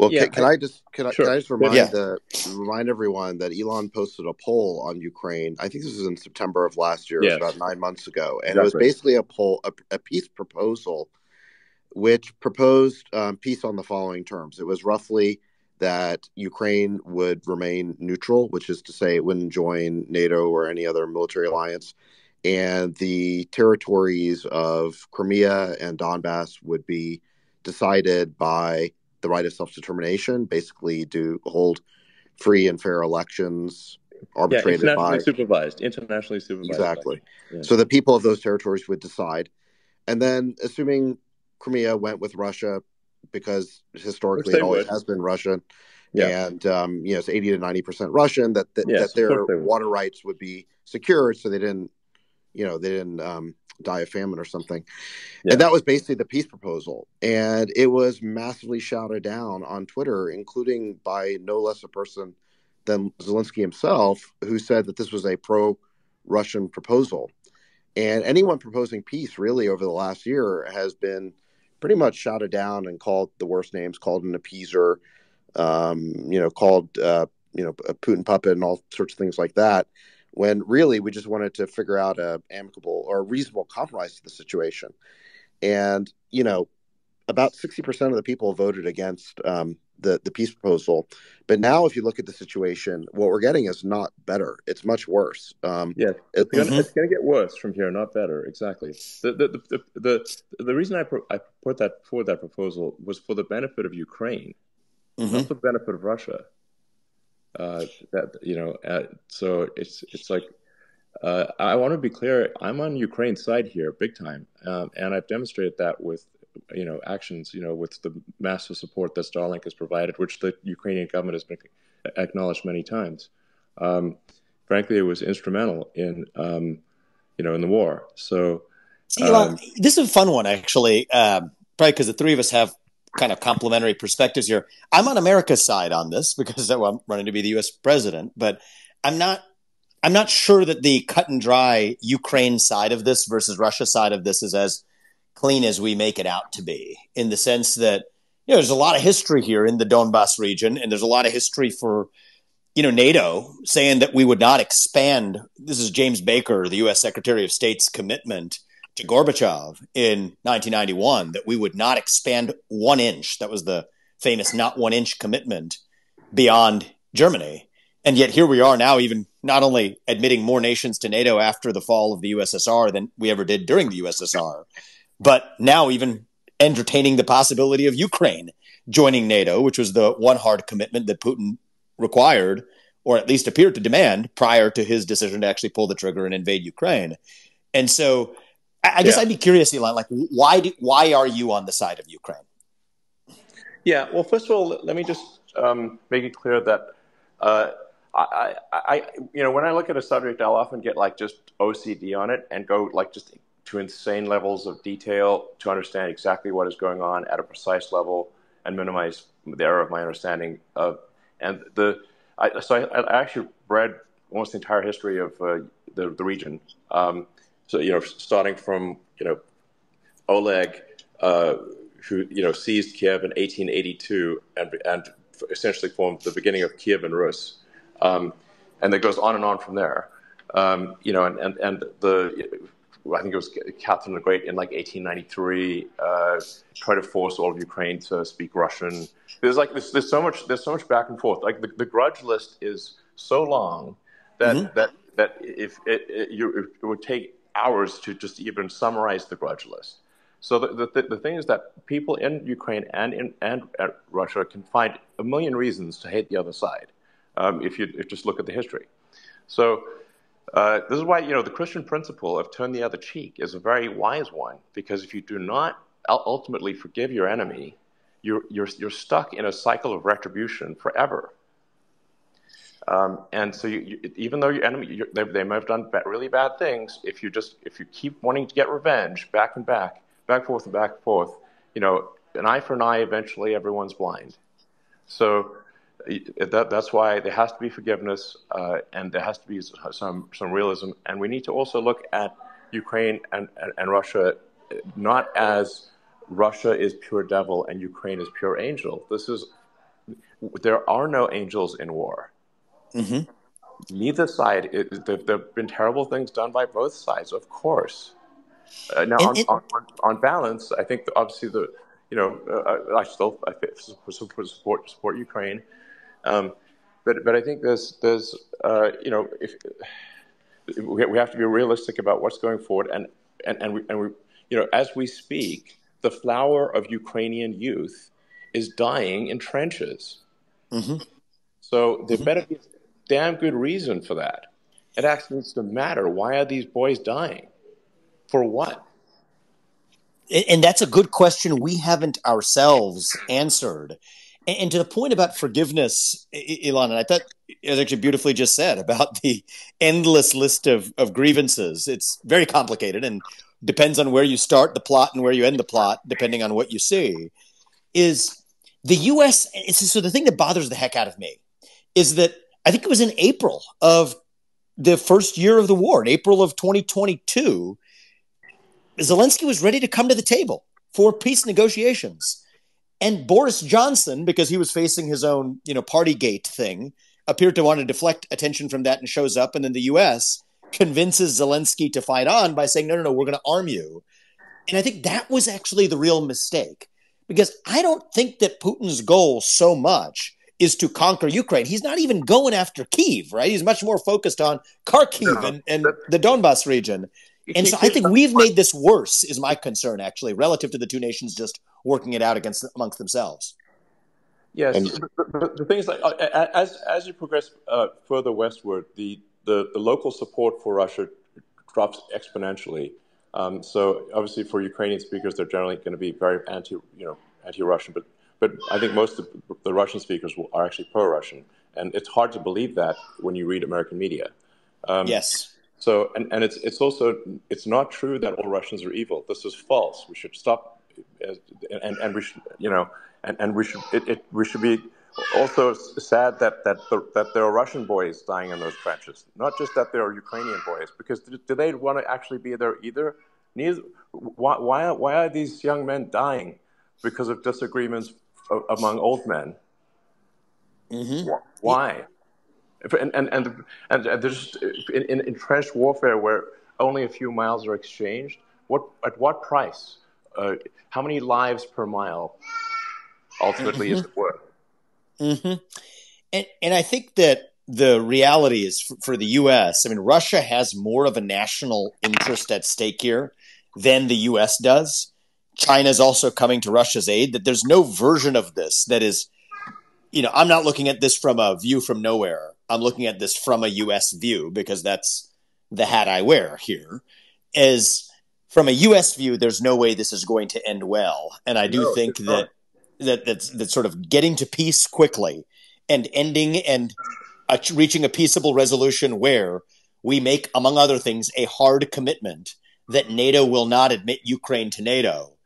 Well, yeah, can, can I, I, just can, sure. I, can I just remind yeah. the, remind everyone that Elon posted a poll on Ukraine. I think this was in September of last year, yes. about nine months ago, and exactly. it was basically a poll, a, a peace proposal, which proposed um, peace on the following terms. It was roughly that Ukraine would remain neutral, which is to say, it wouldn't join NATO or any other military alliance, and the territories of Crimea and Donbass would be decided by the right of self determination, basically to hold free and fair elections arbitrated yeah, internationally by supervised, internationally supervised. Exactly. Yeah. So the people of those territories would decide, and then assuming Crimea went with Russia because historically it always would. has been Russian. Yeah. And um, you know, it's eighty to ninety percent Russian. That that, yes, that their water rights would be secured, so they didn't, you know, they didn't um, die of famine or something. Yeah. And that was basically the peace proposal. And it was massively shouted down on Twitter, including by no less a person than Zelensky himself, who said that this was a pro Russian proposal. And anyone proposing peace really over the last year has been pretty much shouted down and called the worst names, called an appeaser, um, you know, called, uh, you know, a Putin puppet and all sorts of things like that when really we just wanted to figure out a amicable or a reasonable compromise to the situation. And you know, about sixty percent of the people voted against um, the the peace proposal. But now, if you look at the situation, what we're getting is not better; it's much worse. Um, yeah, it's going mm-hmm. to get worse from here, not better. Exactly. The the the the, the, the reason I pro- I put that forward that proposal was for the benefit of Ukraine, mm-hmm. not for the benefit of Russia. Uh, that you know, uh, so it's it's like uh, I want to be clear. I'm on Ukraine's side here, big time, um, and I've demonstrated that with you know actions. You know, with the massive support that Starlink has provided, which the Ukrainian government has been acknowledged many times. Um, frankly, it was instrumental in um, you know in the war. So See, Elon, um, this is a fun one, actually. Uh, probably because the three of us have kind of complementary perspectives here. I'm on America's side on this because well, I'm running to be the U.S. president, but I'm not. I'm not sure that the cut and dry Ukraine side of this versus Russia side of this is as clean as we make it out to be. In the sense that you know, there's a lot of history here in the Donbass region, and there's a lot of history for you know, NATO saying that we would not expand. This is James Baker, the U.S. Secretary of State's commitment to Gorbachev in 1991 that we would not expand one inch. That was the famous not one inch commitment beyond Germany. And yet here we are now, even not only admitting more nations to NATO after the fall of the USSR than we ever did during the USSR, but now even entertaining the possibility of Ukraine joining NATO, which was the one hard commitment that Putin required, or at least appeared to demand prior to his decision to actually pull the trigger and invade Ukraine. And so I, guess yeah. I'd be curious, Elon, like why do, why are you on the side of Ukraine? Yeah, well, first of all, let me just um, make it clear that uh, I, I, you know, when I look at a subject, I'll often get like just OCD on it and go like just to insane levels of detail to understand exactly what is going on at a precise level and minimize the error of my understanding of and the I, so I, I, actually read almost the entire history of uh, the, the region. Um, so you know, starting from you know Oleg, uh, who you know seized Kiev in 1882 and and essentially formed the beginning of Kievan Rus, um, and it goes on and on from there. Um, you know, and and and the I think it was Catherine the Great in like 1893 uh, tried to force all of Ukraine to speak Russian. There's like there's, there's so much there's so much back and forth. Like the, the grudge list is so long that mm-hmm. that that if it, it, you, it would take hours to just even summarize the grudge list. So the, the, the thing is that people in Ukraine and in and Russia can find a million reasons to hate the other side um, if you if just look at the history. So uh, this is why you know the Christian principle of turn the other cheek is a very wise one because if you do not ultimately forgive your enemy, you're you're you're stuck in a cycle of retribution forever. Um, and so, you, you, even though your enemy they, they may have done really bad things, if you just if you keep wanting to get revenge back and back, back forth and back forth, you know, an eye for an eye. Eventually, everyone's blind. So that, that's why there has to be forgiveness uh, and there has to be some, some realism. And we need to also look at Ukraine and, and, and, Russia not as Russia is pure devil and Ukraine is pure angel. This is, there are no angels in war. Mm-hmm. Neither side, it, there, there, have been terrible things done by both sides, of course. Uh, now, on, on, on, balance, I think obviously the, you know, uh, I still I support, support, support Ukraine. Um, but but I think there's there's uh, you know if we have to be realistic about what's going forward, and and and we, and we you know as we speak, the flower of Ukrainian youth is dying in trenches. Mm-hmm. So there mm-hmm. better be a damn good reason for that. It actually needs to matter. Why are these boys dying? For what? And that's a good question we haven't ourselves answered. And, to the point about forgiveness, Elon, and I thought it was actually beautifully just said about the endless list of, of grievances. It's very complicated and depends on where you start the plot and where you end the plot, depending on what you see. Is the U.S. so the thing that bothers the heck out of me is that I think it was in April of the first year of the war, in April of 2022, Zelensky was ready to come to the table for peace negotiations. And Boris Johnson, because he was facing his own, you know, Partygate thing, appeared to want to deflect attention from that and shows up. And then the U.S. convinces Zelensky to fight on by saying, no, no, no, we're going to arm you. And I think that was actually the real mistake because I don't think that Putin's goal so much is to conquer Ukraine. He's not even going after Kiev, right? He's much more focused on Kharkiv and, and the Donbass region. And so I think we've made this worse, is my concern, actually, relative to the two nations just working it out against amongst themselves. Yes, and, the, the, thing is, like, uh, as as you progress uh, further westward, the, the, the local support for Russia drops exponentially. Um, so obviously, for Ukrainian speakers, they're generally going to be very anti, you know, anti-Russian. But but I think most of the Russian speakers are actually pro-Russian, and it's hard to believe that when you read American media. Um, yes. So, and, and it's it's also it's not true that all Russians are evil. This is false. We should stop, and and we should you know, and, and we should it, it we should be also sad that that the, that there are Russian boys dying in those trenches, not just that there are Ukrainian boys. Because do, do they want to actually be there either? Neither. Why why why are these young men dying because of disagreements among old men? Mm-hmm. Why? And and and and there's in, in, in trench warfare where only a few miles are exchanged. What at what price? Uh, how many lives per mile ultimately mm-hmm. is it worth? Mm-hmm. And and I think that the reality is for, for the U.S. I mean, Russia has more of a national interest at stake here than the U.S. does. China is also coming to Russia's aid. That there's no version of this that is, you know, I'm not looking at this from a view from nowhere. I'm looking at this from a U.S. view because that's the hat I wear here. Is from a U.S. view, there's no way this is going to end well, and I do no, think that that that's that's sort of getting to peace quickly and ending and uh, reaching a peaceable resolution where we make, among other things, a hard commitment that NATO will not admit Ukraine to NATO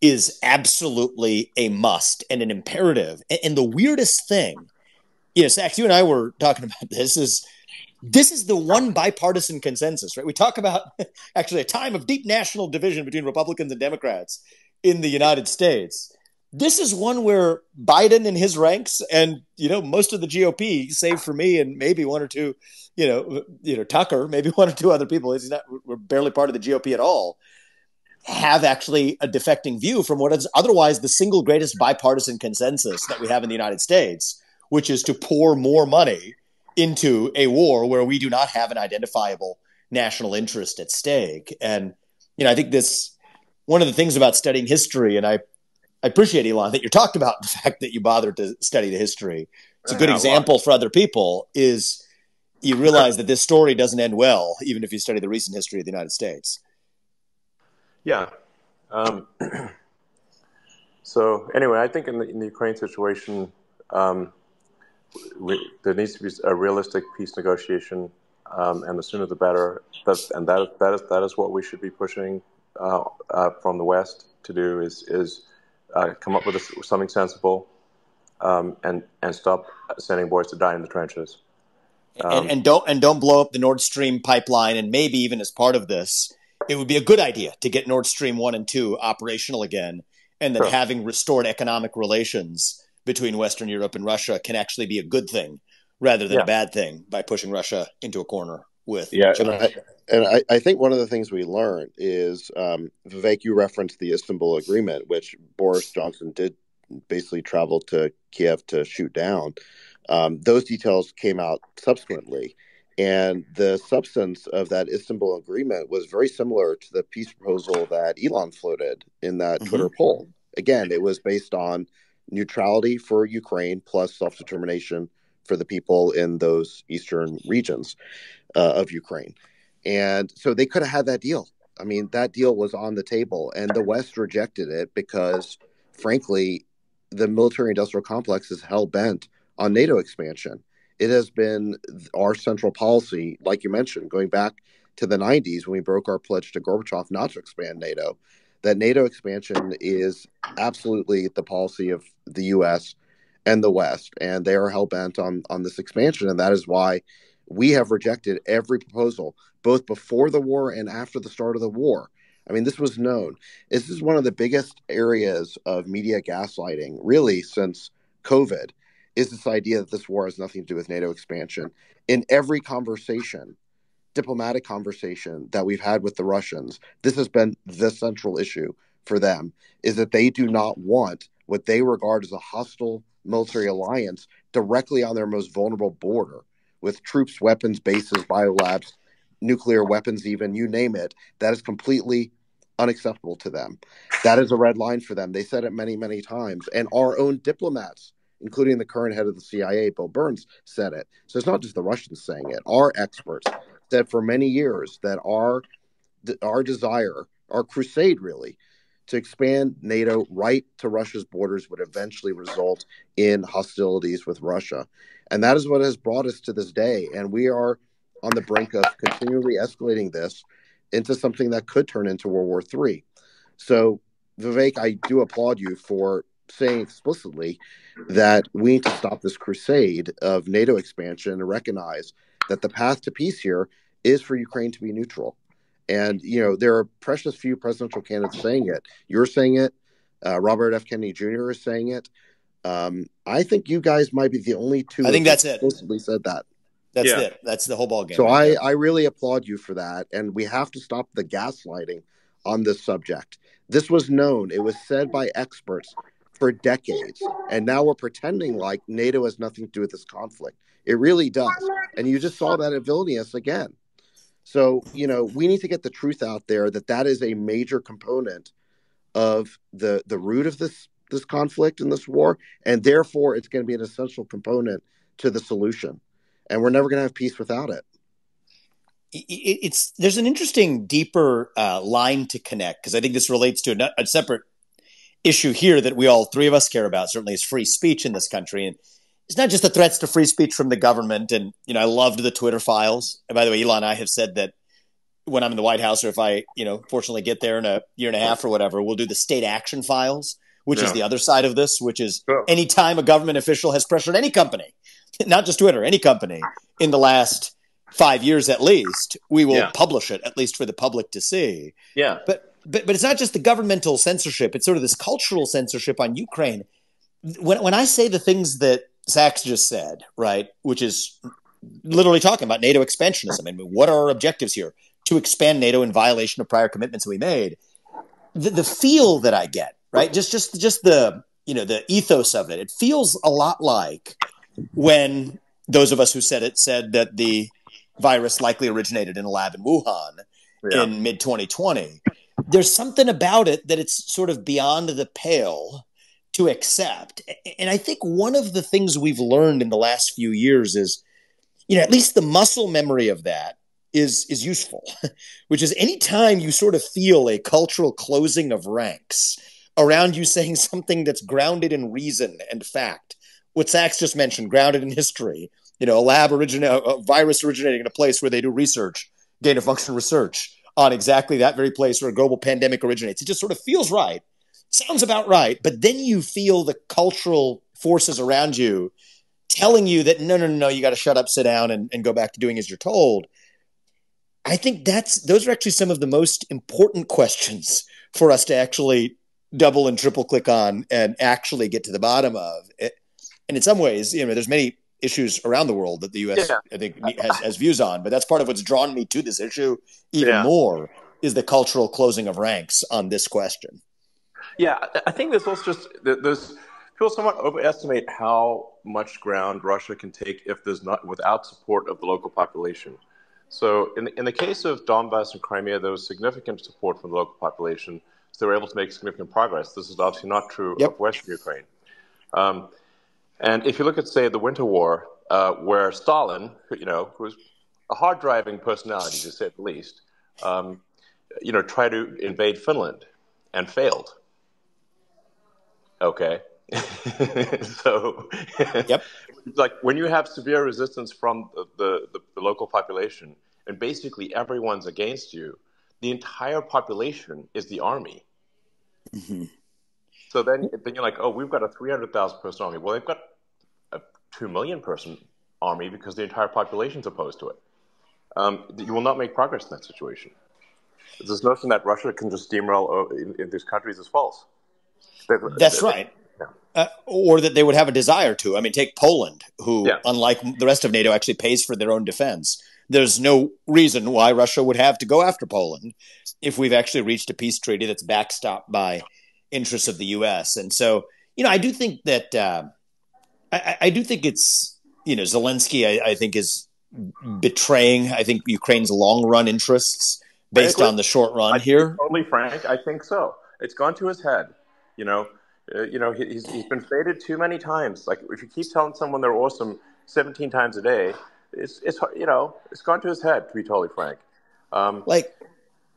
is absolutely a must and an imperative. And, and the weirdest thing, you know, Sacks, you and I were talking about this is this is the one bipartisan consensus, right? We talk about actually a time of deep national division between Republicans and Democrats in the United States this is one where Biden and his ranks, and you know most of the GOP, save for me and maybe one or two, you know, you know Tucker, maybe one or two other people. He's not we're barely part of the GOP at all. Have actually a defecting view from what is otherwise the single greatest bipartisan consensus that we have in the United States, which is to pour more money into a war where we do not have an identifiable national interest at stake. And you know, I think this one of the things about studying history, and I I appreciate Elon that you talked about the fact that you bothered to study the history. It's a good example for other people. Is you realize that this story doesn't end well, even if you study the recent history of the United States. Yeah. Um, so anyway, I think in the, in the Ukraine situation, um, we, there needs to be a realistic peace negotiation, um, and the sooner the better. That's, and that that is that is what we should be pushing uh, uh, from the West to do. Is is uh, come up with a, something sensible, um, and and stop sending boys to die in the trenches. Um, and, and, don't and don't blow up the Nord Stream pipeline. And maybe even as part of this, it would be a good idea to get Nord Stream one and two operational again, and then sure. having restored economic relations between Western Europe and Russia can actually be a good thing rather than yeah. a bad thing by pushing Russia into a corner with. Yeah, and, I, and I, I, think one of the things we learned is um, Vivek, you referenced the Istanbul Agreement, which Boris Johnson did basically travel to Kiev to shoot down. Um, those details came out subsequently. And the substance of that Istanbul agreement was very similar to the peace proposal that Elon floated in that mm-hmm. Twitter poll. Again, it was based on neutrality for Ukraine plus self determination for the people in those eastern regions uh, of Ukraine. And so they could have had that deal. I mean, that deal was on the table, and the West rejected it because, frankly, the military industrial complex is hell bent on NATO expansion. It has been our central policy, like you mentioned, going back to the 90s when we broke our pledge to Gorbachev not to expand NATO, that NATO expansion is absolutely the policy of the US and the West, and they are hell bent on, on this expansion. And that is why we have rejected every proposal, both before the war and after the start of the war. I mean, this was known. This is one of the biggest areas of media gaslighting, really, since COVID, is this idea that this war has nothing to do with NATO expansion. In every conversation, diplomatic conversation that we've had with the Russians, this has been the central issue for them, is that they do not want what they regard as a hostile military alliance directly on their most vulnerable border with troops, weapons, bases, biolabs, nuclear weapons, even you name it, that is completely unacceptable to them. That is a red line for them. They said it many, many times. And our own diplomats, including the current head of the CIA, Bill Burns, said it. So it's not just the Russians saying it. Our experts said for many years that our our desire, our crusade really, to expand NATO right to Russia's borders would eventually result in hostilities with Russia. And that is what has brought us to this day. And we are on the brink of continually escalating this into something that could turn into World War III. So, Vivek, I do applaud you for saying explicitly that we need to stop this crusade of NATO expansion and recognize that the path to peace here is for Ukraine to be neutral. And, you know, there are precious few presidential candidates saying it. You're saying it. Uh, Robert F. Kennedy Jr. is saying it. Um, I think you guys might be the only two. I think that's it. Explicitly said that. That's yeah. it. That's the whole ball game. So I, I really applaud you for that. And we have to stop the gaslighting on this subject. This was known. It was said by experts for decades. And now we're pretending like NATO has nothing to do with this conflict. It really does. And you just saw that at Vilnius again. So, you know, we need to get the truth out there that that is a major component of the the root of this this conflict and this war and therefore it's going to be an essential component to the solution and we're never going to have peace without it. It's there's an interesting deeper uh, line to connect because I think this relates to a, a, separate issue here that we all three of us care about. Certainly, is free speech in this country, and it's not just the threats to free speech from the government. And you know, I loved the Twitter files. And by the way, Elon and I have said that when I'm in the White House, or if I you know fortunately get there in a year and a half or whatever, we'll do the state action files, which yeah. is the other side of this, which is sure. anytime a government official has pressured any company not just Twitter, any company in the last five years at least, we will yeah. publish it at least for the public to see. Yeah. But but but it's not just the governmental censorship; it's sort of this cultural censorship on Ukraine. When when I say the things that Sacks just said, right, which is literally talking about NATO expansionism. and what are our objectives here? To expand NATO in violation of prior commitments we made. The, the feel that I get, right, just just just the you know the ethos of it. It feels a lot like when those of us who said it said that the virus likely originated in a lab in Wuhan yeah. in mid 2020. There's something about it that it's sort of beyond the pale to accept. And I think one of the things we've learned in the last few years is, you know, at least the muscle memory of that is is useful, which is anytime you sort of feel a cultural closing of ranks around you saying something that's grounded in reason and fact what Sacks just mentioned, grounded in history. You know, a lab origin, a virus originating in a place where they do research, gain of function research on exactly that very place where a global pandemic originates. It just sort of feels right, sounds about right. But then you feel the cultural forces around you telling you that no, no, no, no, you got to shut up, sit down, and, and go back to doing as you're told. I think that's those are actually some of the most important questions for us to actually double and triple click on and actually get to the bottom of. It, and in some ways, you know, there's many issues around the world that the U.S. Yeah. I think has, has, views on, but that's part of what's drawn me to this issue even yeah. more is the cultural closing of ranks on this question. Yeah, I think there's also just there's people somewhat overestimate how much ground Russia can take if there's not without support of the local population. So in the, in the case of Donbass and Crimea, there was significant support from the local population, so they were able to make significant progress. This is obviously not true yep. of Western Ukraine. Um, and if you look at, say, the Winter War, uh, where Stalin, you know, who was a hard-driving personality to say the least, um, you know, tried to invade Finland and failed. Okay. so, yep. like when you have severe resistance from the, the, the, local population and basically everyone's against you, the entire population is the army. Mm-hmm. So then, then you're like, oh, we've got a 300,000 person army. Well, they've got 2 million person army because the entire population is opposed to it. Um, you will not make progress in that situation. This notion that Russia can just steamroll in, in these countries is false. That's right. Yeah. Uh, or that they would have a desire to. I mean, take Poland, who, yeah. unlike the rest of NATO, actually pays for their own defense. There's no reason why Russia would have to go after Poland if we've actually reached a peace treaty that's backstopped by interests of the U.S. And so, you know, I do think that uh, I, I, do think it's you know Zelensky. I, I, think is betraying. I think Ukraine's long run interests based on the short run I here. Totally frank, I think so. It's gone to his head. You know, uh, you know he's he's been faded too many times. Like if you keep telling someone they're awesome 17 times a day, it's it's you know it's gone to his head. To be totally frank, um, like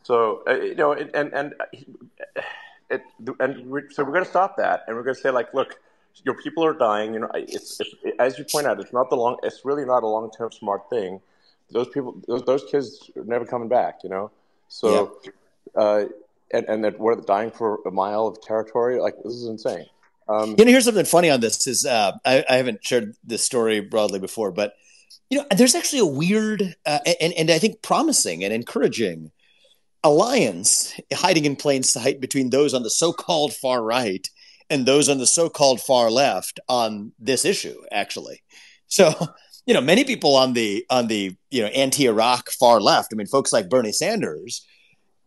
so uh, you know and and. Uh, it, and we're, so we're going to stop that, and we're going to say like, look, your people are dying. You know, it's, it's, as you point out, it's not the long. It's really not a long term smart thing those people, those, those kids are never coming back. You know, so yeah. uh, and and that we're dying for a mile of territory. Like this is insane. Um, you know, here's something funny on this is uh, I, I, haven't shared this story broadly before, but you know, there's actually a weird uh, and and I think promising and encouraging alliance hiding in plain sight between those on the so-called far right and those on the so-called far left on this issue. Actually, so you know, many people on the on the you know anti-Iraq far left. I mean, folks like Bernie Sanders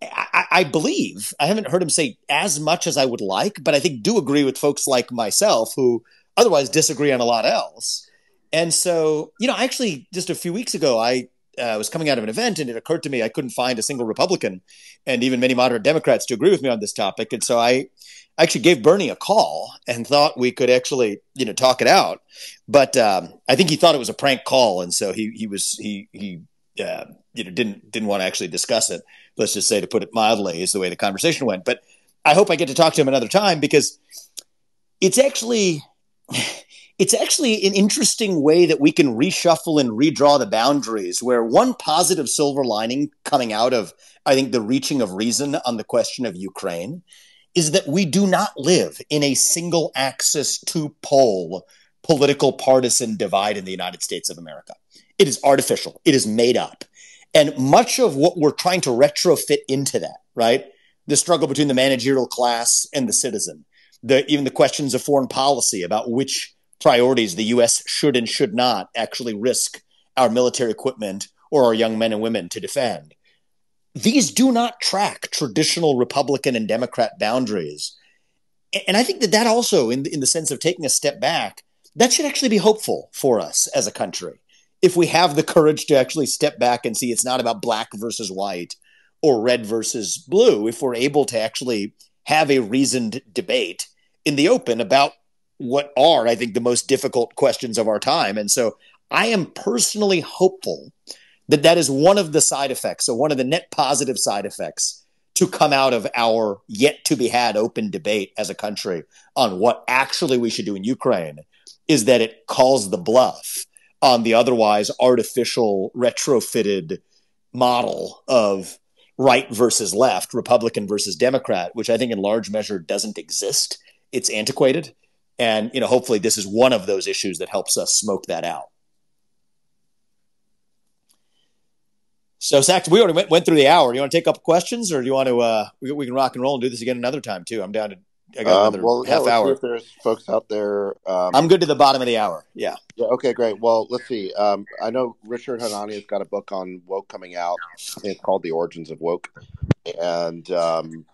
I, I, believe I haven't heard him say as much as I would like, but I think do agree with folks like myself who otherwise disagree on a lot else. And so, you know, actually, just a few weeks ago, I uh, was coming out of an event, and it occurred to me I couldn't find a single Republican, and even many moderate Democrats, to agree with me on this topic. And so I actually gave Bernie a call and thought we could actually, you know, talk it out. But um, I think he thought it was a prank call, and so he he was he he uh, you know didn't didn't want to actually discuss it let's just say to put it mildly, is the way the conversation went. But I hope I get to talk to him another time because it's actually it's actually an interesting way that we can reshuffle and redraw the boundaries where one positive silver lining coming out of I think the reaching of reason on the question of Ukraine is that we do not live in a single axis two pole political partisan divide in the United States of America. It is artificial. It is made up. And much of what we're trying to retrofit into that, right? The struggle between the managerial class and the citizen, the, even the questions of foreign policy about which priorities the U.S. should and should not actually risk our military equipment or our young men and women to defend. These do not track traditional Republican and Democrat boundaries. And I think that that also, in the, in the sense of taking a step back, that should actually be hopeful for us as a country if we have the courage to actually step back and see it's not about black versus white or red versus blue, if we're able to actually have a reasoned debate in the open about what are, I think, the most difficult questions of our time. And so I am personally hopeful that that is one of the side effects, so one of the net positive side effects to come out of our yet to be had open debate as a country on what actually we should do in Ukraine is that it calls the bluff on the otherwise artificial retrofitted model of right versus left, Republican versus Democrat, which I think in large measure doesn't exist. It's antiquated. And, you know, hopefully this is one of those issues that helps us smoke that out. So, Sacks, we already went, went through the hour. Do you want to take up questions or do you want to, uh, we, we can rock and roll and do this again another time too? I'm down to I got um, another well, half yeah, hour. if there's folks out there. Um, I'm good to the bottom of the hour. Yeah. Yeah. Okay. Great. Well, let's see. Um, I know Richard Hanania has got a book on woke coming out. It's called "The Origins of Woke." And um,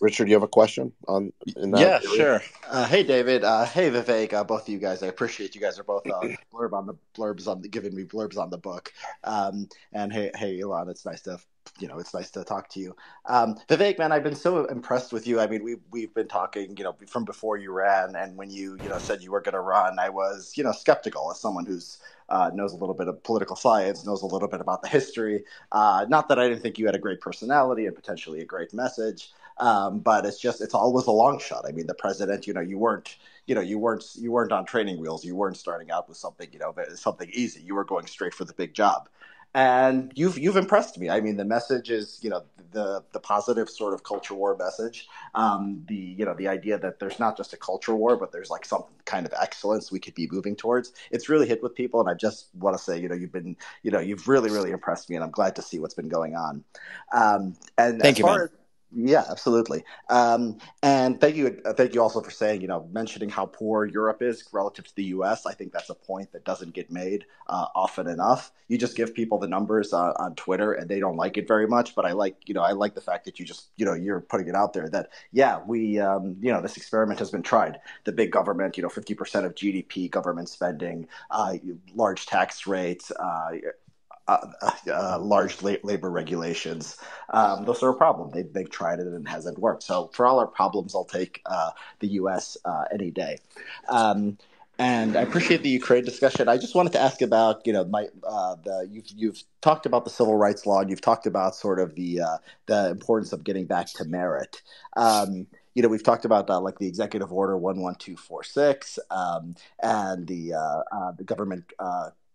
Richard, you have a question on? yeah, area? sure. Uh, hey, David. Uh, hey, Vivek. Uh, both of you guys. I appreciate you guys are both uh, blurb on the blurbs on the, giving me blurbs on the book. Um, and hey, hey, Elon. It's nice to you know, it's nice to talk to you. Um, Vivek, man, I've been so impressed with you. I mean, we we've been talking, you know, from before you ran, and when you you know said you were going to run, I was you know skeptical as someone who's uh, knows a little bit of political science, knows a little bit about the history. Uh, not that I didn't think you had a great personality and potentially a great message, um, but it's just it's always a long shot. I mean, the president, you know, you weren't you know you weren't you weren't on training wheels. You weren't starting out with something you know something easy. You were going straight for the big job and you've you've impressed me. I mean, the message is you know the the positive sort of culture war message. Um, the you know the idea that there's not just a culture war, but there's like some kind of excellence we could be moving towards. It's really hit with people, and I just want to say you know you've been you know you've really really impressed me, and I'm glad to see what's been going on. Um, and thank you, man. As, yeah, absolutely. Um, and thank you, uh, thank you also for saying, you know, mentioning how poor Europe is relative to the U.S. I think that's a point that doesn't get made uh, often enough. You just give people the numbers uh, on Twitter, and they don't like it very much. But I like, you know, I like the fact that you just, you know, you're putting it out there that yeah, we, um, you know, this experiment has been tried. The big government, you know, fifty percent of GDP government spending, uh, large tax rates uh, uh, uh, large la- labor regulations. Um, those are a problem. They, they've tried it and it hasn't worked. So for all our problems, I'll take uh, the U.S. Any day. Um, and I appreciate the Ukraine discussion. I just wanted to ask about, you know, my uh, the you've you've talked about the civil rights law, and you've talked about sort of the uh, the importance of getting back to merit. Um, you know, we've talked about uh, like the executive order one one two four six, um, and the the government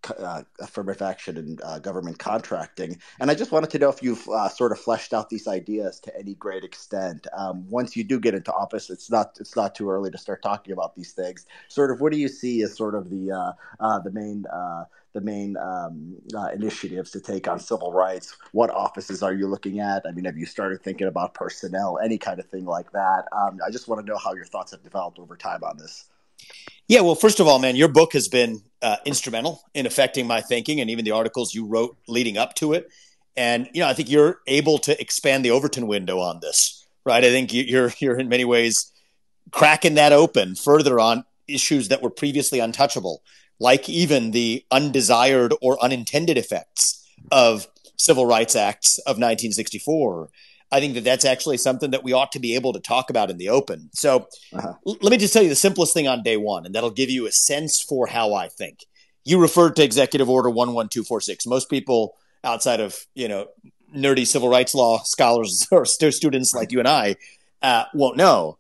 uh, affirmative action and uh, government contracting. And I just wanted to know if you've uh, sort of fleshed out these ideas to any great extent. Um, once you do get into office, it's not it's not too early to start talking about these things. Sort of, what do you see as sort of the uh, uh, the main uh, the main um, initiatives to take on civil rights? What offices are you looking at? I mean, have you started thinking about personnel, any kind of thing like that? Um, I just want to know how your thoughts have developed over time on this. Yeah, well, first of all, man, your book has been uh, instrumental in affecting my thinking and even the articles you wrote leading up to it. And you know, I think you're able to expand the Overton window on this, right? I think you're you're in many ways cracking that open further on issues that were previously untouchable, like even the undesired or unintended effects of civil rights acts of 1964 I think that that's actually something that we ought to be able to talk about in the open. So uh-huh. l- let me just tell you the simplest thing on day one, and that'll give you a sense for how I think. You referred to Executive Order 11246. Most people outside of, you know, nerdy civil rights law scholars or st- students like you and I uh, won't know.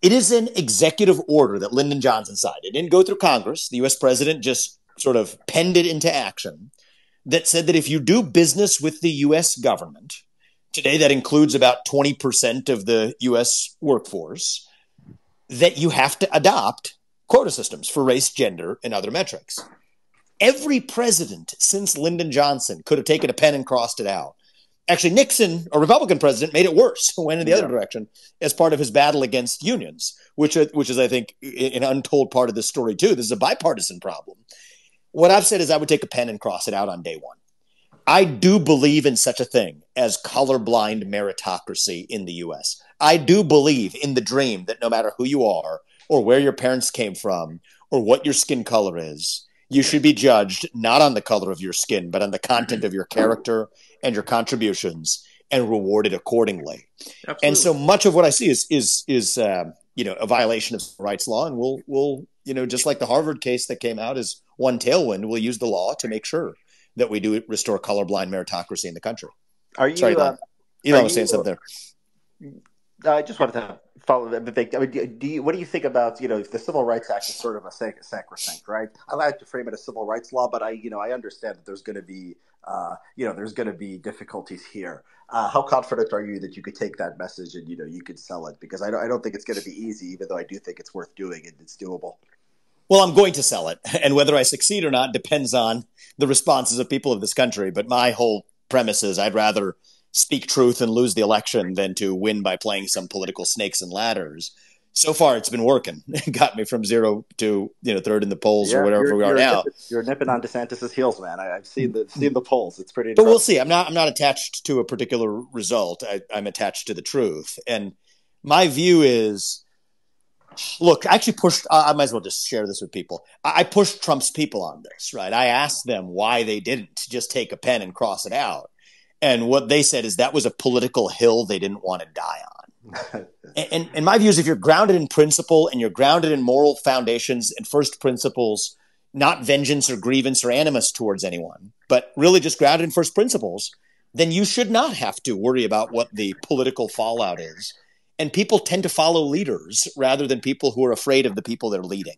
It is an executive order that Lyndon Johnson signed. It didn't go through Congress. The U.S. president just sort of penned it into action that said that if you do business with the U.S. government, today that includes about 20% of the US workforce, that you have to adopt quota systems for race, gender, and other metrics. Every president since Lyndon Johnson could have taken a pen and crossed it out. Actually, Nixon, a Republican president, made it worse, went in the yeah. other direction as part of his battle against unions, which, uh, which is, I think, an untold part of this story, too. This is a bipartisan problem. What I've said is I would take a pen and cross it out on day one. I do believe in such a thing as colorblind meritocracy in the US. I do believe in the dream that no matter who you are, or where your parents came from, or what your skin color is, you should be judged not on the color of your skin, but on the content of your character and your contributions and rewarded accordingly. Absolutely. And so much of what I see is is is uh, you know a violation of rights law, and we'll we'll you know just like the Harvard case that came out is one tailwind. We'll use the law to make sure that we do restore colorblind meritocracy in the country. Are you? Sorry, uh, Elon was saying something there. I just wanted to follow Vivek. I mean, do you, what do you think about you know the Civil Rights Act is sort of a sac- sacrosanct, right? I like to frame it as civil rights law, but I you know I understand that there's going to be uh, you know there's going to be difficulties here. Uh, how confident are you that you could take that message and you know you could sell it? Because I don't, I don't think it's going to be easy, even though I do think it's worth doing and it's doable. Well, I'm going to sell it, and whether I succeed or not depends on the responses of people of this country. But my whole premise is I'd rather speak truth and lose the election than to win by playing some political snakes and ladders. So far, it's been working. It got me from zero to you know third in the polls yeah, or whatever we are now. Nipping, you're nipping on DeSantis's heels, man. I, have seen the mm-hmm. seen the polls. It's pretty. But we'll see. I'm not. I'm not attached to a particular result. I, I'm attached to the truth. And my view is Look, I actually pushed. I might as well just share this with people. I pushed Trump's people on this, right? I asked them why they didn't just take a pen and cross it out, and what they said is that was a political hill they didn't want to die on. and, and, and my view is, if you're grounded in principle and you're grounded in moral foundations and first principles, not vengeance or grievance or animus towards anyone, but really just grounded in first principles, then you should not have to worry about what the political fallout is and people tend to follow leaders rather than people who are afraid of the people they're leading.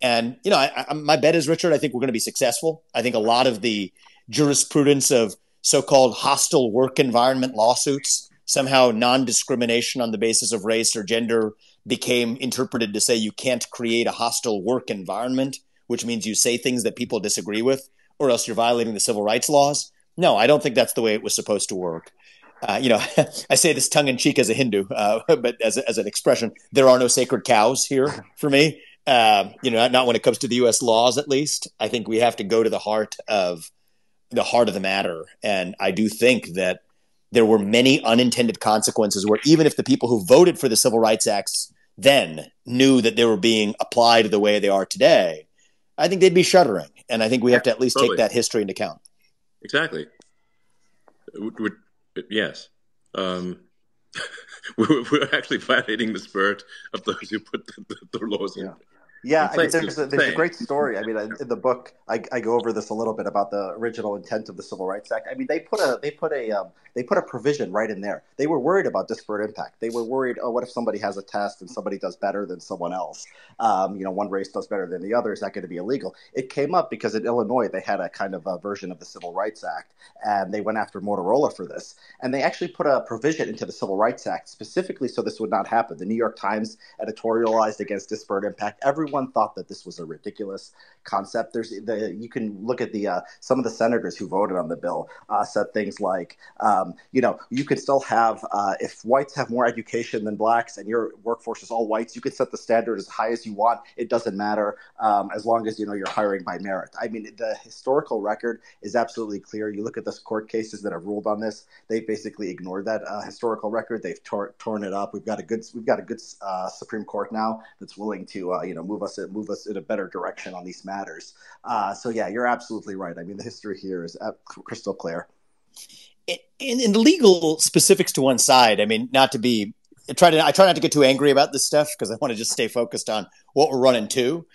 And you know, I, I, my bet is Richard. I think we're going to be successful. I think a lot of the jurisprudence of so-called hostile work environment lawsuits, somehow non-discrimination on the basis of race or gender, became interpreted to say you can't create a hostile work environment, which means you say things that people disagree with, or else you're violating the civil rights laws. No, I don't think that's the way it was supposed to work uh, you know, I say this tongue in cheek as a Hindu, uh, but as, a, as an expression, there are no sacred cows here for me. Uh, you know, not, when it comes to the U.S. laws, at least. I think we have to go to the heart of the heart of the matter, and I do think that there were many unintended consequences where even if the people who voted for the Civil Rights Acts then knew that they were being applied the way they are today, I think they'd be shuddering, and I think we have to at least totally. take that history into account. Exactly. We're, yes. Um, we're, we're, actually violating the spirit of those who put the, the, the laws in. Yeah, mean, there's, a, there's a great story. I mean, in the book, I, I, go over this a little bit about the original intent of the Civil Rights Act. I mean, they put a they put a um, they put a provision right in there. They were worried about disparate impact. They were worried, oh, what if somebody has a test and somebody does better than someone else? Um, you know, one race does better than the other. Is that going to be illegal? It came up because in Illinois they had a kind of a version of the Civil Rights Act, and they went after Motorola for this. And they actually put a provision into the Civil Rights Act specifically so this would not happen. The New York Times editorialized against disparate impact. Everyone thought that this was a ridiculous concept. There's the you can look at the uh, some of the senators who voted on the bill uh, said things like, um, you know, you can still have uh, if whites have more education than blacks and your workforce is all whites, you can set the standard as high as you want. It doesn't matter um, as long as you know you're hiring by merit. I mean, the historical record is absolutely clear. You look at the court cases that have ruled on this; they basically ignored that uh, historical record. They've tor- torn it up. We've got a good we've got a good uh, Supreme Court now that's willing to uh, you know move us move us in a better direction on these matters. Uh, so yeah, you're absolutely right. I mean, the history here is crystal clear. In, the legal specifics to one side, I mean, not to be I try to I try not to get too angry about this stuff because I want to just stay focused on what we're running to.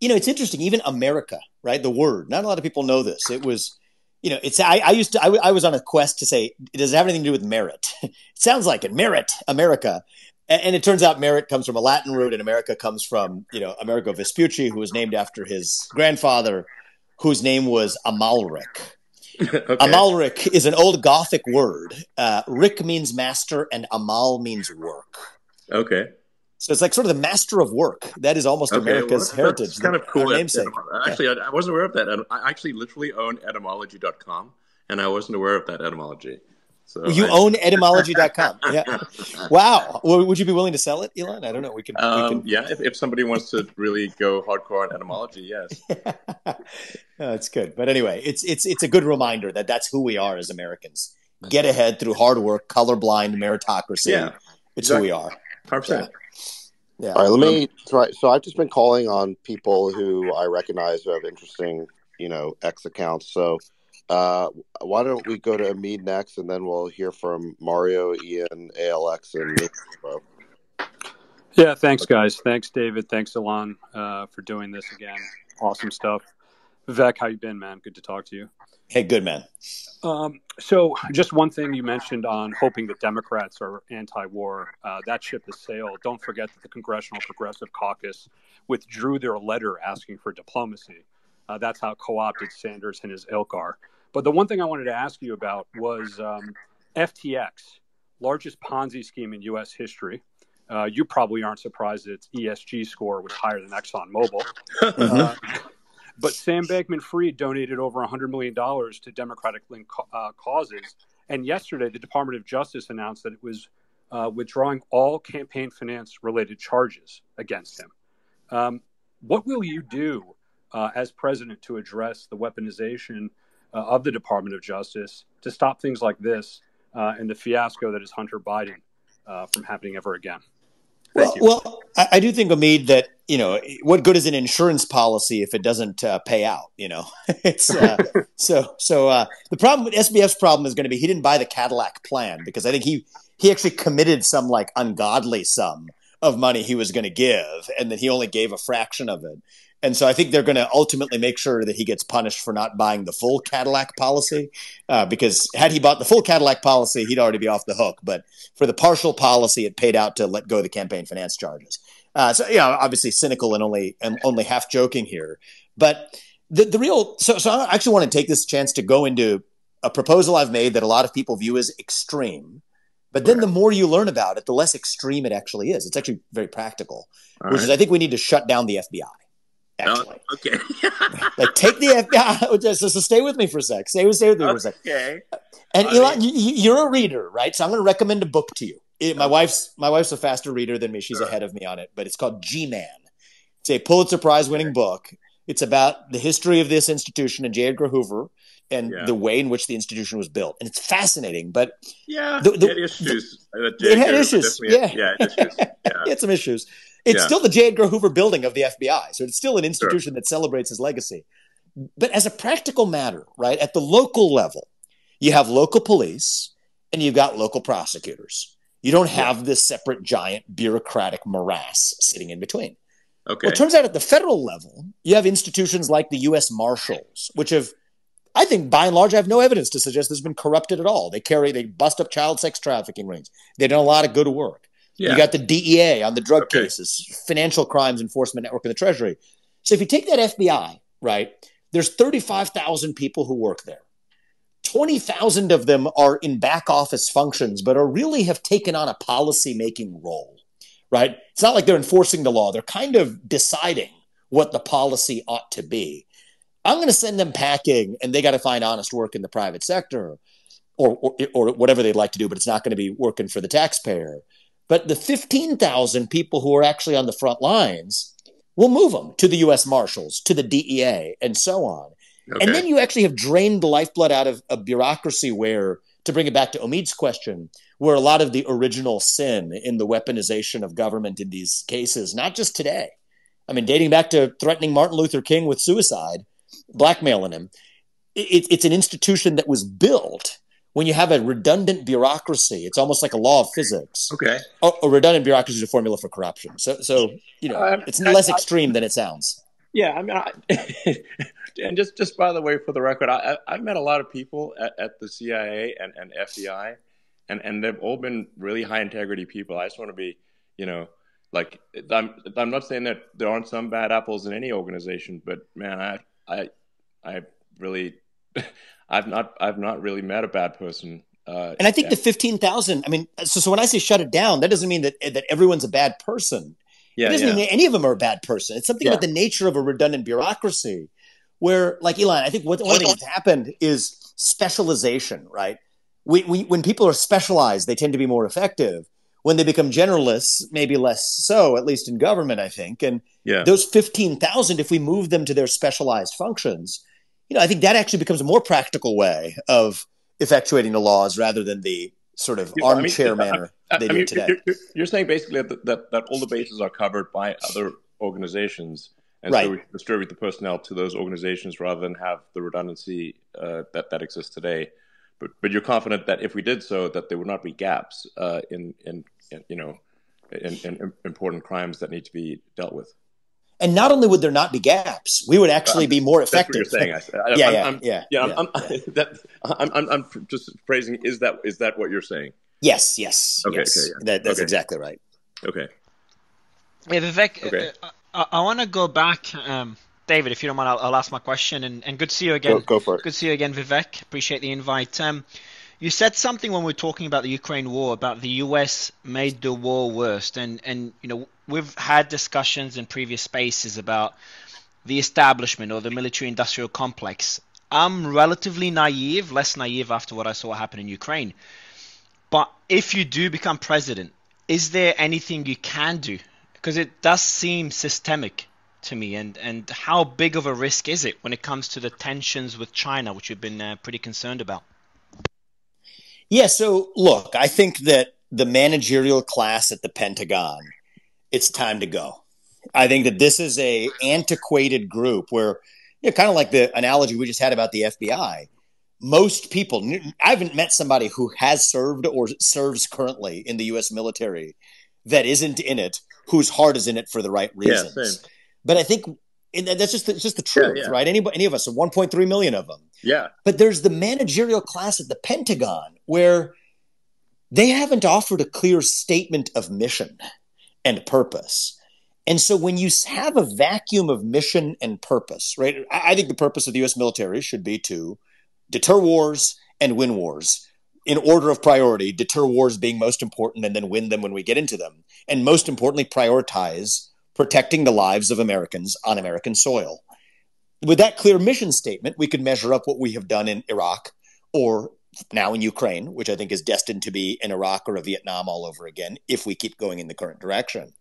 You know, it's interesting. Even America, right? The word. Not a lot of people know this. It was, you know, it's. I, I used to. I, I was on a quest to say, does it have anything to do with merit? it sounds like it. Merit, America. And, and, it turns out merit comes from a Latin root, and America comes from you know Amerigo Vespucci, who was named after his grandfather, whose name was Amalric. okay. Amalric is an old Gothic word. Uh, Rick means master, and Amal means work. Okay. So it's like sort of the master of work. That is almost okay, America's well, heritage. That's kind of cool. Namesake. Actually, I, I wasn't aware of that. I actually literally own etymology.com, and I wasn't aware of that etymology. So you I, own etymology.com. Yeah. Wow. Well, would you be willing to sell it, Elon? I don't know. We can. Um, we can... Yeah. If, if, somebody wants to really go hardcore on etymology, yes. that's good. But anyway, it's it's it's a good reminder that that's who we are as Americans. Get ahead through hard work, colorblind meritocracy. Yeah. It's exactly. who we are. Hundred percent. Yeah. All right. Let me try. So I've just been calling on people who I recognize who have interesting, you know, X accounts. So uh, why don't we go to Omid next, and then we'll hear from Mario, Ian, ALX, and me. Yeah, thanks, guys. Thanks, David. Thanks, Elon, uh, for doing this again. Awesome stuff. Vivek, how you been, man? Good to talk to you. Hey, good man. Um, so, just one thing you mentioned on hoping that Democrats are anti-war. Uh, that ship has sailed. Don't forget that the Congressional Progressive Caucus withdrew their letter asking for diplomacy. Uh, that's how co-opted Sanders and his ilk are. But the one thing I wanted to ask you about was um, FTX, largest Ponzi scheme in U.S. history. Uh, you probably aren't surprised that its ESG score was higher than ExxonMobil. uh, but Sam Bankman Fried donated over $100 million to Democratic linked uh, causes. And yesterday, the Department of Justice announced that it was uh, withdrawing all campaign finance related charges against him. Um, what will you do uh, as president to address the weaponization uh, of the Department of Justice to stop things like this uh, and the fiasco that is Hunter Biden uh, from happening ever again. Well, well, I, do think, Omid, that you know what good is an insurance policy if it doesn't uh, pay out? You know, it's uh, so so. Uh, the problem with SBF's problem is going to be he didn't buy the Cadillac plan because I think he he actually committed some like ungodly sum of money he was going to give, and then he only gave a fraction of it. And so I think they're going to ultimately make sure that he gets punished for not buying the full Cadillac policy, uh, because had he bought the full Cadillac policy, he'd already be off the hook. But for the partial policy, it paid out to let go the campaign finance charges. Uh, so, yeah, obviously cynical and only and only half joking here. But the, the real so so I actually want to take this chance to go into a proposal I've made that a lot of people view as extreme. But then the more you learn about it, the less extreme it actually is. It's actually very practical, All which right. is I think we need to shut down the FBI. Oh, actually. Oh, okay. like take the FBI. Just, just stay with me for a sec. Stay with, stay with me okay. for a sec. Okay. And I Elon, mean, you, are a reader, right? So I'm going to recommend a book to you. It, my wife's my wife's a faster reader than me. She's sure. ahead of me on it, but it's called G Man. It's a Pulitzer Prize winning book. It's about the history of this institution and J. Edgar Hoover and yeah. the way in which the institution was built. And it's fascinating, but yeah, the, the, it issues. Uh, the, it had issues. Yeah, yeah, it, issues. yeah. it had some issues. It's yeah. still the J. Edgar Hoover building of the FBI. So it's still an institution sure. that celebrates his legacy. But as a practical matter, right, at the local level, you have local police and you've got local prosecutors. You don't have this separate giant bureaucratic morass sitting in between. Okay. Well, it turns out at the federal level, you have institutions like the U.S. Marshals, which have, I think, by and large, I have no evidence to suggest has been corrupted at all. They carry, they bust up child sex trafficking rings. They've done a lot of good work. Yeah. You got the DEA on the drug okay. cases, financial crimes enforcement network of the Treasury. So if you take that FBI, right, there's 35,000 people who work there. 20,000 of them are in back office functions, but are really have taken on a policy making role, right? It's not like they're enforcing the law. They're kind of deciding what the policy ought to be. I'm going to send them packing and they got to find honest work in the private sector or, or, or whatever they'd like to do, but it's not going to be working for the taxpayer. But the 15,000 people who are actually on the front lines, we'll move them to the U.S. Marshals, to the DEA, and so on. Okay. And then you actually have drained the lifeblood out of a bureaucracy where, to bring it back to Omid's question, where a lot of the original sin in the weaponization of government in these cases, not just today, I mean, dating back to threatening Martin Luther King with suicide, blackmailing him, it, it's an institution that was built when you have a redundant bureaucracy, it's almost like a law of physics. Okay. A, a redundant bureaucracy is a formula for corruption. So, so you know, um, it's less I, extreme I, than it sounds. Yeah, I mean, I, and just just by the way, for the record, I, I've met a lot of people at, at the CIA and, and FBI, and and they've all been really high integrity people. I just want to be, you know, like I'm I'm not saying that there aren't some bad apples in any organization, but man, I I I really I've not I've not really met a bad person. Uh, and I think the fifteen thousand. I mean, so so when I say shut it down, that doesn't mean that that everyone's a bad person. Yeah, it doesn't yeah. mean any of them are a bad person. It's something yeah. about the nature of a redundant bureaucracy, where, like Elon, I think what one thing that's happened is specialization. Right? We, we, when people are specialized, they tend to be more effective. When they become generalists, maybe less so. At least in government, I think. And yeah. those fifteen thousand, if we move them to their specialized functions, you know, I think that actually becomes a more practical way of effectuating the laws rather than the sort of armchair I mean, manner I, they I do mean, today. You're, you're, saying basically that, that, that all the bases are covered by other organizations, and right. so we distribute the personnel to those organizations rather than have the redundancy uh, that that exists today. But but you're confident that if we did so, that there would not be gaps uh, in, in, in you know in, in important crimes that need to be dealt with. And not only would there not be gaps, we would actually be more effective. That's what you're saying. I, yeah, I'm, yeah, yeah, yeah, I'm, yeah. that, I'm, I'm, I'm, just phrasing. Is that is that what you're saying? Yes, yes, okay, yes. Okay, yeah. that, that's okay. exactly right. Okay. Yeah, Vivek, okay. Uh, I, I want to go back, um, David. If you don't mind, I'll, I'll, ask my question. And, and good to see you again. Go, go, for it. Good to see you again, Vivek. Appreciate the invite. Um, you said something when we were talking about the Ukraine war about the U.S. made the war worse, and and you know we've had discussions in previous spaces about the establishment or the military-industrial complex. I'm relatively naive, less naive after what I saw happen in Ukraine. But if you do become president, is there anything you can do? Because it does seem systemic to me, and and how big of a risk is it when it comes to the tensions with China, which we've been uh, pretty concerned about? Yeah, so look, I think that the managerial class at the Pentagon, it's time to go. I think that this is a antiquated group where, you know, kind of like the analogy we just had about the FBI. Most people, I haven't met somebody who has served or serves currently in the U.S. military that isn't in it, whose heart is in it for the right reasons. Yeah, but I think that's just it's just the truth, yeah, yeah. right? Any any of us, 1.3 million of them. Yeah. But there's the managerial class at the Pentagon where they haven't offered a clear statement of mission and purpose. And so when you have a vacuum of mission and purpose, right? I think the purpose of the US military should be to deter wars and win wars in order of priority, deter wars being most important and then win them when we get into them. And most importantly, prioritize protecting the lives of Americans on American soil. With that clear mission statement, we could measure up what we have done in Iraq or now in Ukraine, which I think is destined to be in Iraq or a Vietnam all over again if we keep going in the current direction.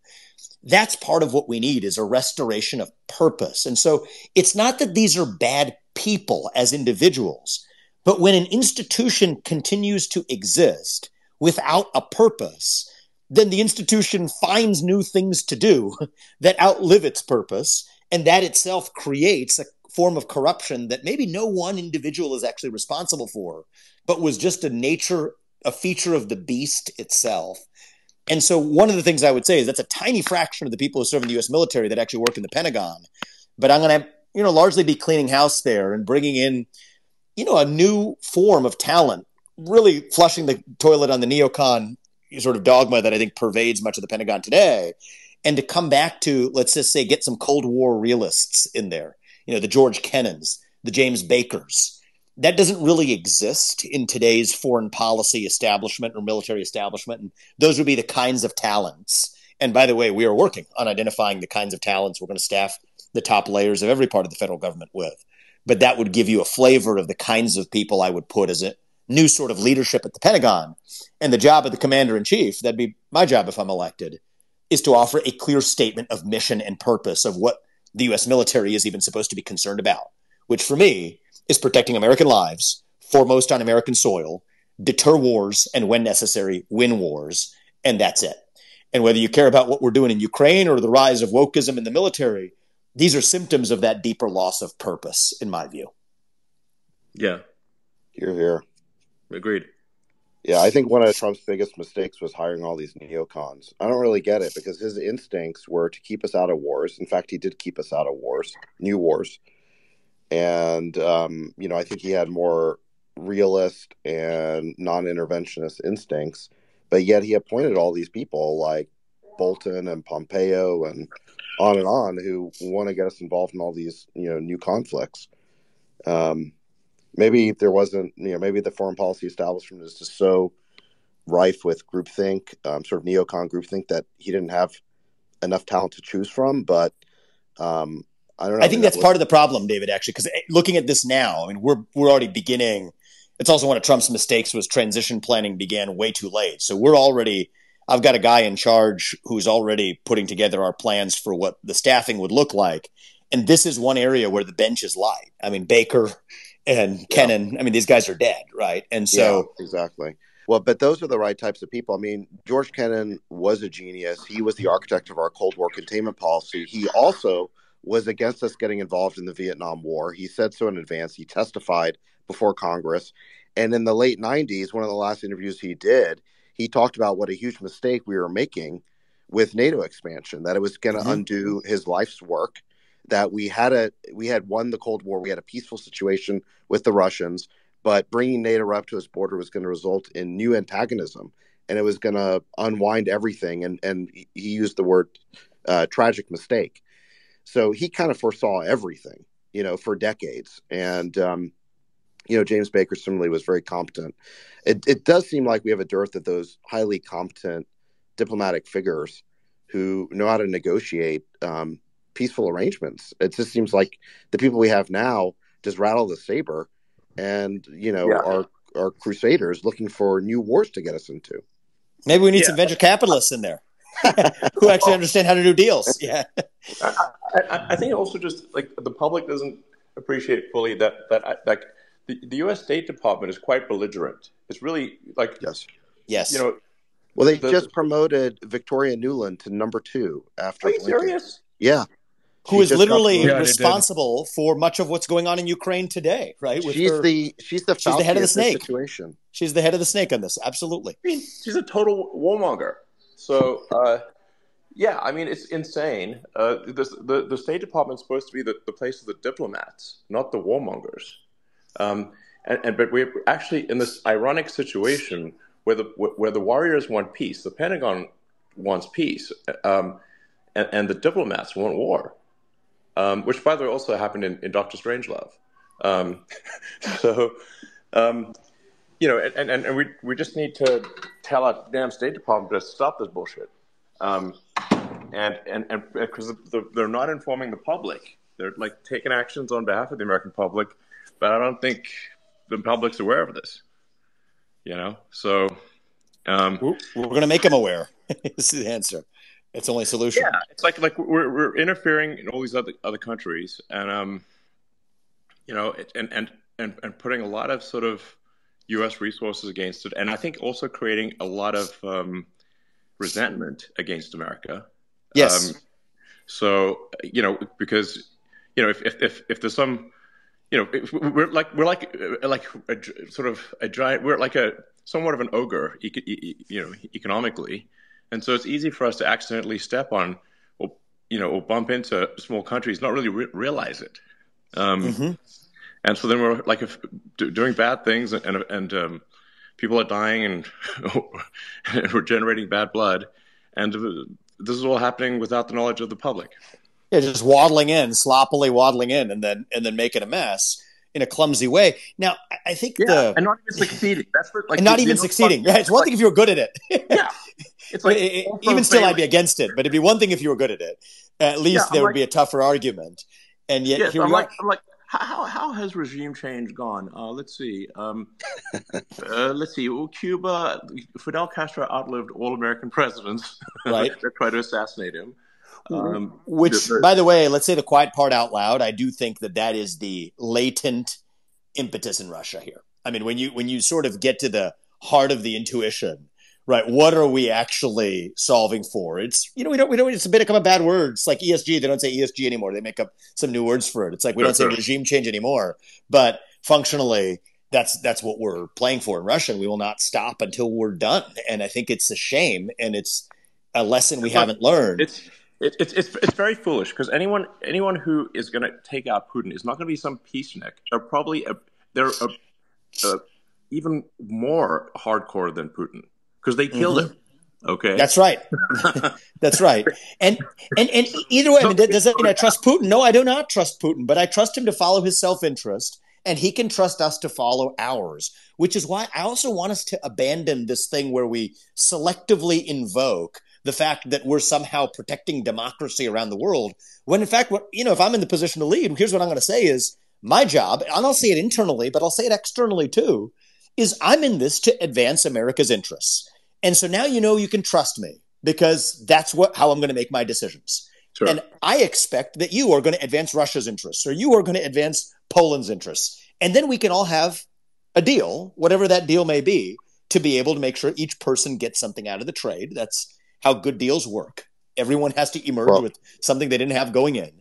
That's part of what we need is a restoration of purpose. And so it's not that these are bad people as individuals, but when an institution continues to exist without a purpose, then the institution finds new things to do that outlive its purpose. And that itself creates a form of corruption that maybe no one individual is actually responsible for, but was just a nature, a feature of the beast itself. And so one of the things I would say is that's a tiny fraction of the people who serve in the U.S. military that actually work in the Pentagon. But I'm going to, you know, largely be cleaning house there and bringing in, you know, a new form of talent, really flushing the toilet on the neocon sort of dogma that I think pervades much of the Pentagon today, and to come back to, let's just say, get some Cold War realists in there. You know, the George Kennans, the James Bakers, that doesn't really exist in today's foreign policy establishment or military establishment. And those would be the kinds of talents. And by the way, we are working on identifying the kinds of talents we're going to staff the top layers of every part of the federal government with. But that would give you a flavor of the kinds of people I would put as a new sort of leadership at the Pentagon. And the job of the commander in chief, that'd be my job if I'm elected, is to offer a clear statement of mission and purpose of what the US military is even supposed to be concerned about, which for me is protecting American lives, foremost on American soil, deter wars, and when necessary, win wars. And that's it. And whether you care about what we're doing in Ukraine or the rise of wokeism in the military, these are symptoms of that deeper loss of purpose, in my view. Yeah. You're here. Agreed. Yeah, I think one of Trump's biggest mistakes was hiring all these neocons. I don't really get it because his instincts were to keep us out of wars. In fact, he did keep us out of wars, new wars and um, you know I think he had more realist and non-interventionist instincts, but yet he appointed all these people like Bolton and Pompeo and on and on who want to get us involved in all these you know new conflicts. Um, maybe there wasn't you know maybe the foreign policy establishment is just so rife with groupthink, um, sort of neocon groupthink that he didn't have enough talent to choose from, but um, I don't know. I think that's part of the problem, David. Actually, because eh, looking at this now, I mean, we're we're already beginning. It's also one of Trump's mistakes was transition planning began way too late. So we're already. I've got a guy in charge who's already putting together our plans for what the staffing would look like, and this is one area where the bench is light. I mean, Baker and Kennan. Yeah. I mean, these guys are dead, right? And so yeah, exactly. Well, but those are the right types of people. I mean, George Kennan was a genius. He was the architect of our Cold War containment policy. He also was against us getting involved in the Vietnam War. He said so in advance. He testified before Congress. And in the late 90s, one of the last interviews he did, he talked about what a huge mistake we were making with NATO expansion, that it was going to mm-hmm. undo his life's work, that we had a we had won the Cold War, we had a peaceful situation with the Russians, but bringing NATO up to his border was going to result in new antagonism, and it was going to unwind everything. And and he used the word uh, tragic mistake. So he kind of foresaw everything, you know, for decades. And, um, you know, James Baker similarly was very competent. It, it does seem like we have a dearth of those highly competent diplomatic figures who know how to negotiate um, peaceful arrangements. It just seems like the people we have now just rattle the saber and, you know, yeah. are, are crusaders looking for new wars to get us into. Maybe we need yeah. some venture capitalists in there. who actually oh. understand how to do deals. Yeah. I, I, I, think also just like the public doesn't appreciate fully that that that the, the U.S. State Department is quite belligerent. It's really like yes, yes. You know, well, they the, just promoted Victoria Nuland to number two after. Are you serious? Yeah. Who is literally yeah, responsible for much of what's going on in Ukraine today, right? With she's her, the she's the she's the head of the snake situation. She's the head of the snake on this. Absolutely. I mean, she's a total warmonger. So, uh, yeah, I mean, it's insane. Uh, the, the, the State Department's supposed to be the, the place of the diplomats, not the warmongers. Um, and, and but we're actually in this ironic situation where the where the warriors want peace, the Pentagon wants peace, um, and, and, the diplomats want war. Um, which, by the way, also happened in, in Doctor Strangelove. Um, so, um, you know, and, and, and we, we just need to tell our damn State Department to stop this bullshit. Um, and and and because the, they're not informing the public, they're like taking actions on behalf of the American public, but I don't think the public's aware of this. You know, so um, we're, we're going to make them aware. is the answer. It's only solution. Yeah, it's like like we're we're interfering in all these other other countries, and um, you know, and and and and putting a lot of sort of U.S. resources against it, and I think also creating a lot of um, resentment against America. Yes. Um, so you know, because you know, if if if, if there's some, you know, we're like we're like like a, sort of a giant. We're like a somewhat of an ogre, you know, economically. And so it's easy for us to accidentally step on, or you know, or bump into small countries, not really re- realize it. Um, mm-hmm. And so then we're like if, doing bad things, and and um, people are dying, and, and we're generating bad blood, and this is all happening without the knowledge of the public. Yeah, just waddling in, sloppily waddling in, and then and then making a mess in a clumsy way. Now, I think yeah, the and not even succeeding. That's what, like and not even succeeding. Yeah, it's one like, thing if you're good at it. yeah, it's like it, even still, I'd be against it. But it'd be one thing if you were good at it. At least yeah, there would be a tougher argument. And yet, yes, here I'm we like, are. I'm like, how how has regime change gone? Uh, let's see. Um, uh, let's see. Well, Cuba, Fidel Castro outlived all American presidents right. that tried to assassinate him. Um, Which, by the way, let's say the quiet part out loud. I do think that that is the latent impetus in Russia here. I mean, when you when you sort of get to the heart of the intuition, right? What are we actually solving for? It's you know we don't we don't it's a bit of a bad word. It's like ESG. They don't say ESG anymore. They make up some new words for it. It's like we don't say regime change anymore. But functionally, that's that's what we're playing for in Russia. And we will not stop until we're done. And I think it's a shame, and it's a lesson we haven't learned. It's it's it's it's very foolish because anyone anyone who is going to take out Putin is not going to be some peacenik. They're probably a, they're a, a, even more hardcore than Putin because they killed mm-hmm. him. Okay, that's right. that's right. And and and either way, I mean, does that mean I trust Putin? No, I do not trust Putin, but I trust him to follow his self interest, and he can trust us to follow ours. Which is why I also want us to abandon this thing where we selectively invoke the fact that we're somehow protecting democracy around the world. When in fact, you know, if I'm in the position to lead, here's what I'm going to say is my job, and I'll say it internally, but I'll say it externally too, is I'm in this to advance America's interests. And so now you know you can trust me because that's what how I'm going to make my decisions. Sure. And I expect that you are going to advance Russia's interests or you are going to advance Poland's interests. And then we can all have a deal, whatever that deal may be, to be able to make sure each person gets something out of the trade. That's how good deals work. Everyone has to emerge well, with something they didn't have going in.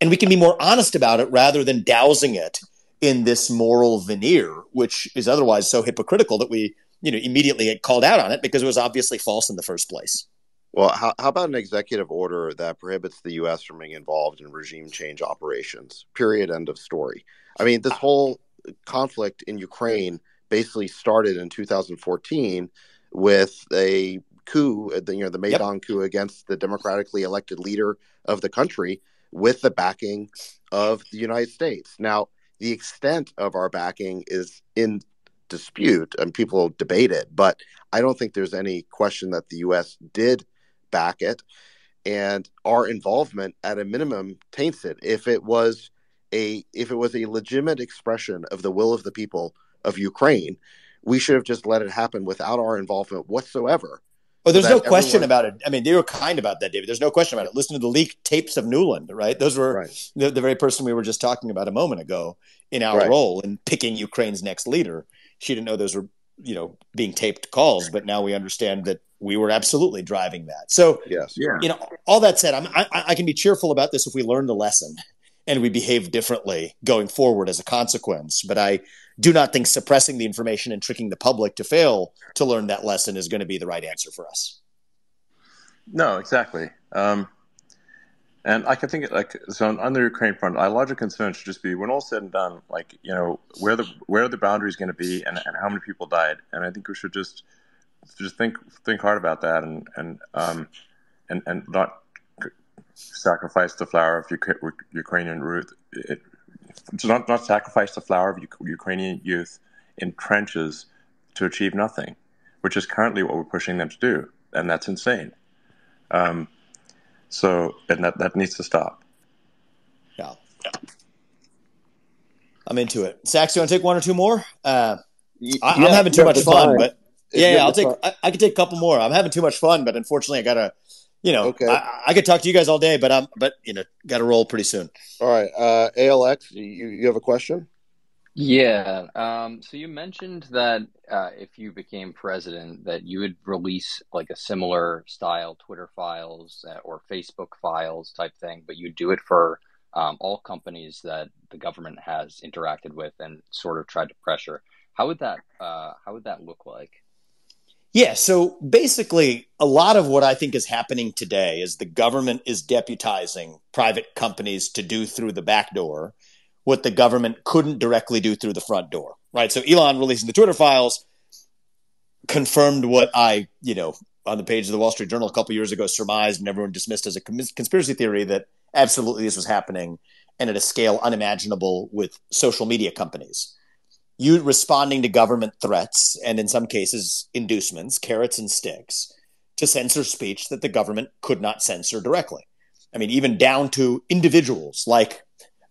And we can be more honest about it rather than dowsing it in this moral veneer, which is otherwise so hypocritical that we, you know, immediately get called out on it because it was obviously false in the first place. Well, how, how about an executive order that prohibits the U.S. from being involved in regime change operations? Period. End of story. I mean, this whole conflict in Ukraine basically started in 2014 with a coup, uh, you know, the Maidan yep. coup against the democratically elected leader of the country with the backing of the United States. Now, the extent of our backing is in dispute and people debate it, but I don't think there's any question that the U.S. did back it. And our involvement at a minimum taints it. If it was a if it was a legitimate expression of the will of the people of Ukraine, we should have just let it happen without our involvement whatsoever. Oh, there's no question everyone... about it. I mean, they were kind about that, David. There's no question about it. Listen to the leaked tapes of Nuland, right? Those were right. The, the, very person we were just talking about a moment ago in our right. role in picking Ukraine's next leader. She didn't know those were, you know, being taped calls, but now we understand that we were absolutely driving that. So, yes, yeah. you know, all that said, I'm, I, I can be cheerful about this if we learn the lesson and we behave differently going forward as a consequence. But I do not think suppressing the information and tricking the public to fail to learn that lesson is going to be the right answer for us. No, exactly. Um, and I can think like so on the Ukraine front, our larger concern should just be when all said and done, like you know where the where are the boundaries going to be and, and how many people died. And I think we should just just think think hard about that and and um, and and not sacrifice the flower of Ukrainian youth. It, to not, not sacrifice the flower of Ukrainian youth in trenches to achieve nothing, which is currently what we're pushing them to do, and that's insane. Um, so, and that that needs to stop. Yeah, yeah. I'm into it. Sacks, you want to take one or two more? Uh, I, am having too much fun, time. but yeah, yeah I'll take. I, I, can take a couple more. I'm having too much fun, but unfortunately, I gotta you know, okay. I, I, could talk to you guys all day, but I'm, but you know, got to roll pretty soon. All right, uh, ALX, you, you have a question? Yeah. Um, so you mentioned that uh, if you became president, that you would release like a similar style Twitter files uh, or Facebook files type thing, but you'd do it for um, all companies that the government has interacted with and sort of tried to pressure. How would that uh, How would that look like? Yeah, so basically, a lot of what I think is happening today is the government is deputizing private companies to do through the back door what the government couldn't directly do through the front door, right? So Elon releasing the Twitter files confirmed what I, you know, on the page of the Wall Street Journal a couple years ago surmised and everyone dismissed as a conspiracy theory that absolutely this was happening and at a scale unimaginable with social media companies you responding to government threats and in some cases inducements, carrots and sticks, to censor speech that the government could not censor directly. I mean, even down to individuals like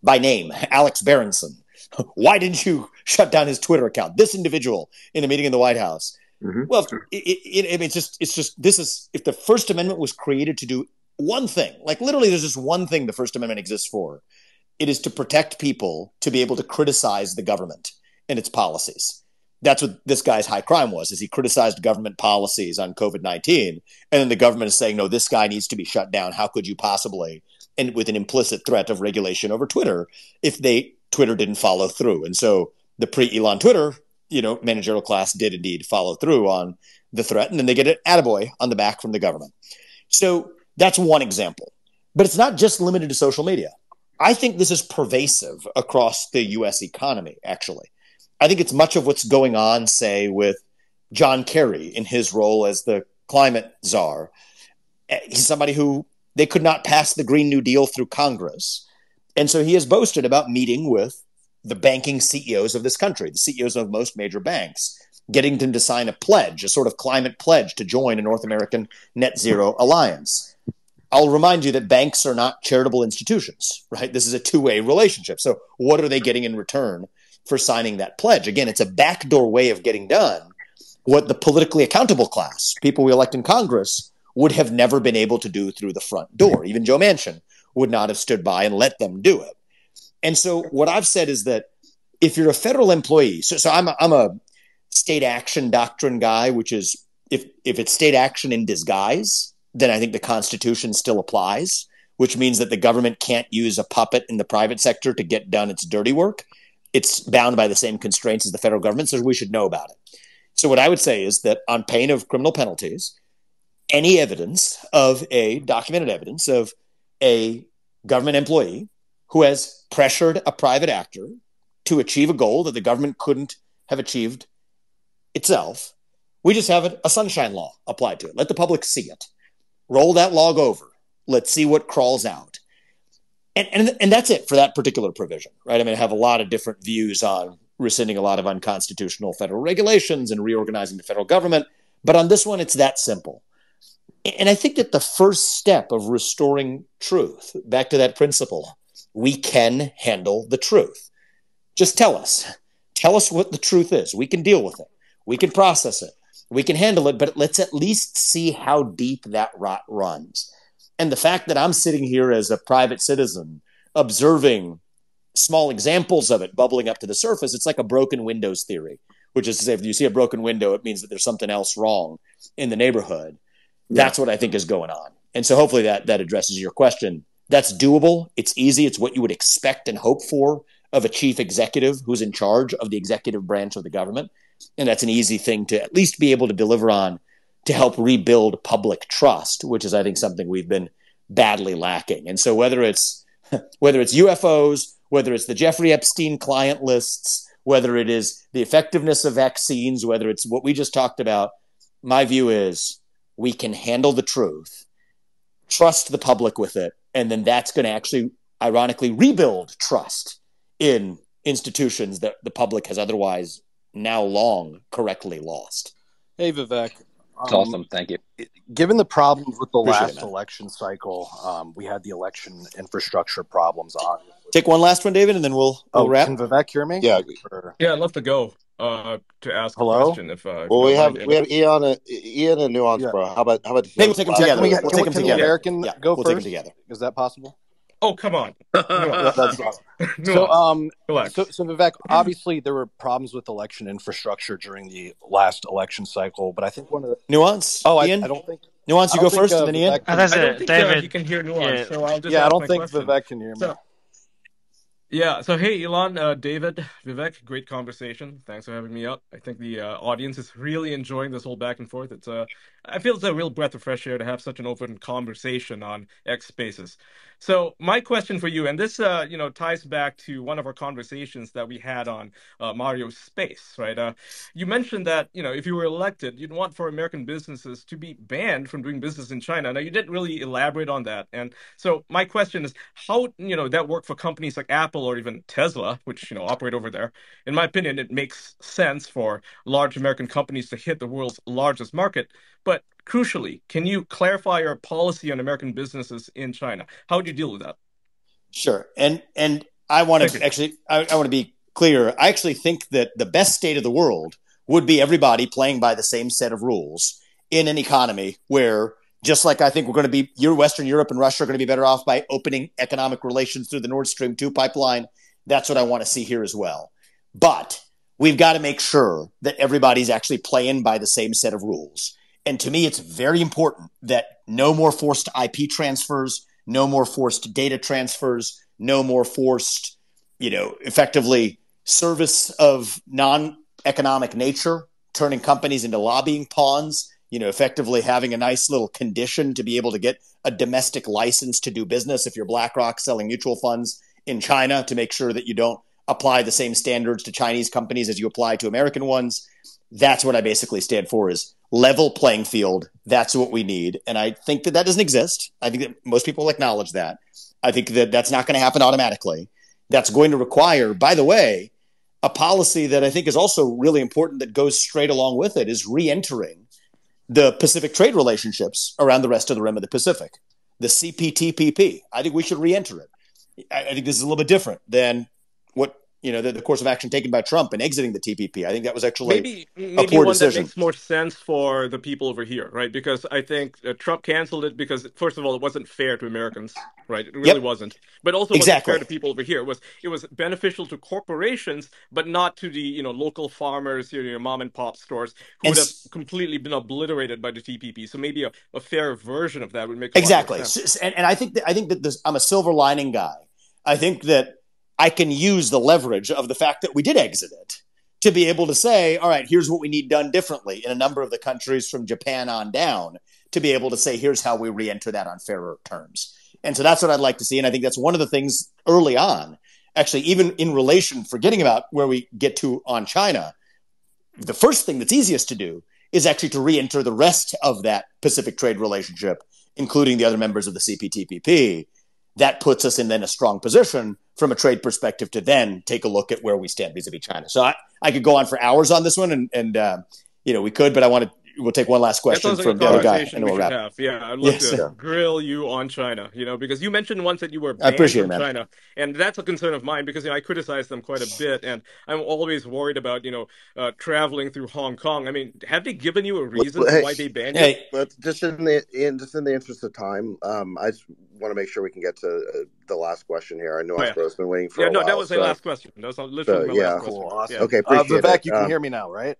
by name, Alex Berenson. Why didn't you shut down his Twitter account? This individual in a meeting in the White House. Mm-hmm. Well, it, it, it, it's just, it's just, this is, if the First Amendment was created to do one thing, like literally there's just one thing the First Amendment exists for, it is to protect people to be able to criticize the government and its policies. That's what this guy's high crime was, is he criticized government policies on COVID-19. And then the government is saying, no, this guy needs to be shut down. How could you possibly? And with an implicit threat of regulation over Twitter if they Twitter didn't follow through. And so the pre-Elon Twitter, you know, managerial class did indeed follow through on the threat. And then they get an attaboy on the back from the government. So that's one example. But it's not just limited to social media. I think this is pervasive across the US economy, actually. I think it's much of what's going on, say, with John Kerry in his role as the climate czar. He's somebody who they could not pass the Green New Deal through Congress. And so he has boasted about meeting with the banking CEOs of this country, the CEOs of most major banks, getting them to sign a pledge, a sort of climate pledge to join a North American net zero alliance. I'll remind you that banks are not charitable institutions, right? This is a two way relationship. So, what are they getting in return for signing that pledge. Again, it's a backdoor way of getting done what the politically accountable class, people we elect in Congress, would have never been able to do through the front door. Even Joe Manchin would not have stood by and let them do it. And so, what I've said is that if you're a federal employee, so, so I'm, a, I'm a state action doctrine guy, which is if, if it's state action in disguise, then I think the Constitution still applies, which means that the government can't use a puppet in the private sector to get done its dirty work it's bound by the same constraints as the federal government, so we should know about it. So, what I would say is that on pain of criminal penalties, any evidence of a documented evidence of a government employee who has pressured a private actor to achieve a goal that the government couldn't have achieved itself, we just have a sunshine law applied to it. Let the public see it. Roll that log over. Let's see what crawls out and, and and that's it for that particular provision, right? I mean, I have a lot of different views on rescinding a lot of unconstitutional federal regulations and reorganizing the federal government, but on this one, it's that simple. And I think that the first step of restoring truth, back to that principle, we can handle the truth. Just tell us. Tell us what the truth is. We can deal with it. We can process it. We can handle it, but let's at least see how deep that rot runs. And the fact that I'm sitting here as a private citizen observing small examples of it bubbling up to the surface, it's like a broken windows theory, which is to say, if you see a broken window, it means that there's something else wrong in the neighborhood. Yeah. That's what I think is going on. And so hopefully that, that addresses your question. That's doable. It's easy. It's what you would expect and hope for of a chief executive who's in charge of the executive branch of the government. And that's an easy thing to at least be able to deliver on to help rebuild public trust, which is, I think, something we've been badly lacking. And so whether it's whether it's UFOs, whether it's the Jeffrey Epstein client lists, whether it is the effectiveness of vaccines, whether it's what we just talked about, my view is we can handle the truth, trust the public with it, and then that's going to actually, ironically, rebuild trust in institutions that the public has otherwise now long correctly lost. Hey, Vivek. It's um, awesome. Thank you. Given the problems with the Appreciate last it, election cycle, um, we had the election infrastructure problems. Obviously. Take one last one, David, and then we'll, we'll oh, wrap. Can Vivek hear me? Yeah. Or... Yeah, I'd love to go uh, to ask Hello? a question. If, uh, well, we have we have Ian and Ian and Nuance, yeah. bro. How about how about maybe we'll take them together? Can we, we'll take them together. American yeah. go we'll first. Take them together. Is that possible? Oh, come on. That's awesome. so, um, so, so Vivek, obviously there were problems with election infrastructure during the last election cycle, but I think one of the nuance. Oh, Ian? I, I don't think nuance. You go first, uh, and then Ian. Oh, that's it, think, David. Uh, you can hear nuance. Yeah, so I'll just yeah. I don't think question. Vivek can hear me. So, Yeah. So hey, Elon, uh, David, Vivek, great conversation. Thanks for having me up. I think the uh, audience is really enjoying this whole back and forth. It's a, uh, I feel it's a real breath of fresh air to have such an open conversation on X Spaces. So my question for you, and this, uh, you know, ties back to one of our conversations that we had on uh, Mario Space, right? Uh, you mentioned that you know if you were elected, you'd want for American businesses to be banned from doing business in China. Now you didn't really elaborate on that, and so my question is, how you know that work for companies like Apple or even Tesla, which you know operate over there? In my opinion, it makes sense for large American companies to hit the world's largest market, but crucially, can you clarify your policy on American businesses in China? How would you deal with that? Sure, and and I want to actually I, I want to be clear. I actually think that the best state of the world would be everybody playing by the same set of rules in an economy where just like I think we're going to be, your Western Europe and Russia are going to be better off by opening economic relations through the Nord Stream 2 pipeline. That's what I want to see here as well. But we've got to make sure that everybody's actually playing by the same set of rules. And to me, it's very important that no more forced IP transfers, no more forced data transfers, no more forced, you know, effectively service of non economic nature, turning companies into lobbying pawns, you know, effectively having a nice little condition to be able to get a domestic license to do business if you're BlackRock selling mutual funds in China to make sure that you don't apply the same standards to Chinese companies as you apply to American ones. That's what I basically stand for is level playing field. That's what we need. And I think that that doesn't exist. I think that most people acknowledge that. I think that that's not going to happen automatically. That's going to require, by the way, a policy that I think is also really important that goes straight along with it is re-entering the Pacific trade relationships around the rest of the rim of the Pacific, the CPTPP. I think we should re-enter it. I, I think this is a little bit different than what you know, the, the, course of action taken by Trump in exiting the TPP. I think that was actually maybe, maybe a poor one decision. That makes more sense for the people over here, right? Because I think uh, Trump canceled it because, first of all, it wasn't fair to Americans, right? It really yep. wasn't. But also, exactly. wasn't fair to people over here. It was it was beneficial to corporations, but not to the you know local farmers, your, your mom and pop stores who and would have completely been obliterated by the TPP. So maybe a, a fair version of that would make exactly. And, and I think that, I think that this, I'm a silver lining guy. I think that I can use the leverage of the fact that we did exit it to be able to say, all right, here's what we need done differently in a number of the countries from Japan on down to be able to say, here's how we re enter that on fairer terms. And so that's what I'd like to see. And I think that's one of the things early on, actually, even in relation, forgetting about where we get to on China, the first thing that's easiest to do is actually to re enter the rest of that Pacific trade relationship, including the other members of the CPTPP. That puts us in then a strong position from a trade perspective to then take a look at where we stand vis-a-vis China. So I, I could go on for hours on this one, and and uh, you know we could, but I want to we'll take one last question like from the other guy, and we'll wrap. Have. Yeah, I'd love yes, to sir. grill you on China. You know, because you mentioned once that you were banned from it, China, and that's a concern of mine because you know, I criticize them quite a bit, and I'm always worried about you know uh, traveling through Hong Kong. I mean, have they given you a reason well, hey, why they banned hey, you? But just in the in just in the interest of time, um, I just want to make sure we can get to uh, the last question here. I know oh, yeah. I've been waiting for. Yeah, no, while, that was so. the last question. That was literally so, yeah. Cool, awesome. Yeah. Okay, uh, appreciate uh, Vivek, it. you can um, hear me now, right?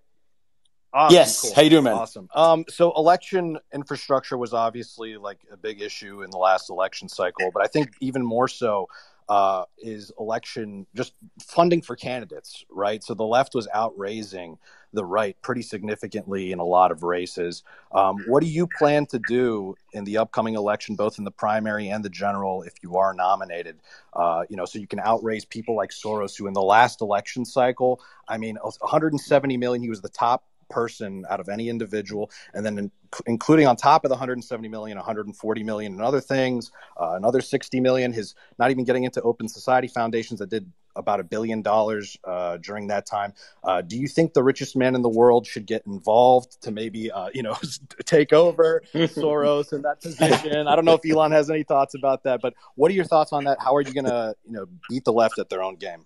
Awesome, yes. Cool. How you doing, man? Awesome. Um, so election infrastructure was obviously like a big issue in the last election cycle, but I think even more so uh, is election just funding for candidates, right? So the left was outraising the right pretty significantly in a lot of races. Um, what do you plan to do in the upcoming election, both in the primary and the general, if you are nominated? Uh, you know, so you can outraise people like Soros, who in the last election cycle, I mean, 170 million, he was the top person out of any individual, and then in, including on top of the 170 million, 140 million and other things, uh, another 60 million. His not even getting into open society foundations that did about a billion dollars uh, during that time. Uh, do you think the richest man in the world should get involved to maybe, uh, you know, take over Soros in that position? I don't know if Elon has any thoughts about that, but what are your thoughts on that? How are you going to, you know, beat the left at their own game?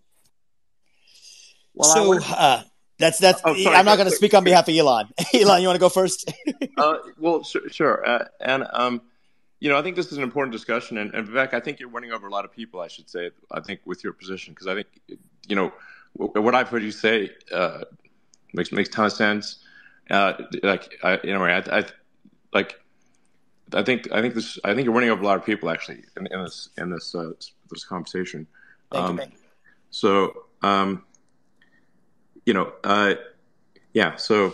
Well, so, uh, that's that's. Oh, sorry, I'm not going to speak on behalf of Elon. Elon, you want to go first? uh, well, sure, sure. Uh, and um, you know, I think this is an important discussion. And, and Vivek, I think you're winning over a lot of people. I should say. I think with your position, because I think you know what I've heard you say uh, makes makes ton of sense. Uh, like, I, anyway, I, I like. I think I think this I think you're winning over a lot of people actually in, in this in this uh, this conversation. Thank um, you, So, um, you know, uh, yeah. So,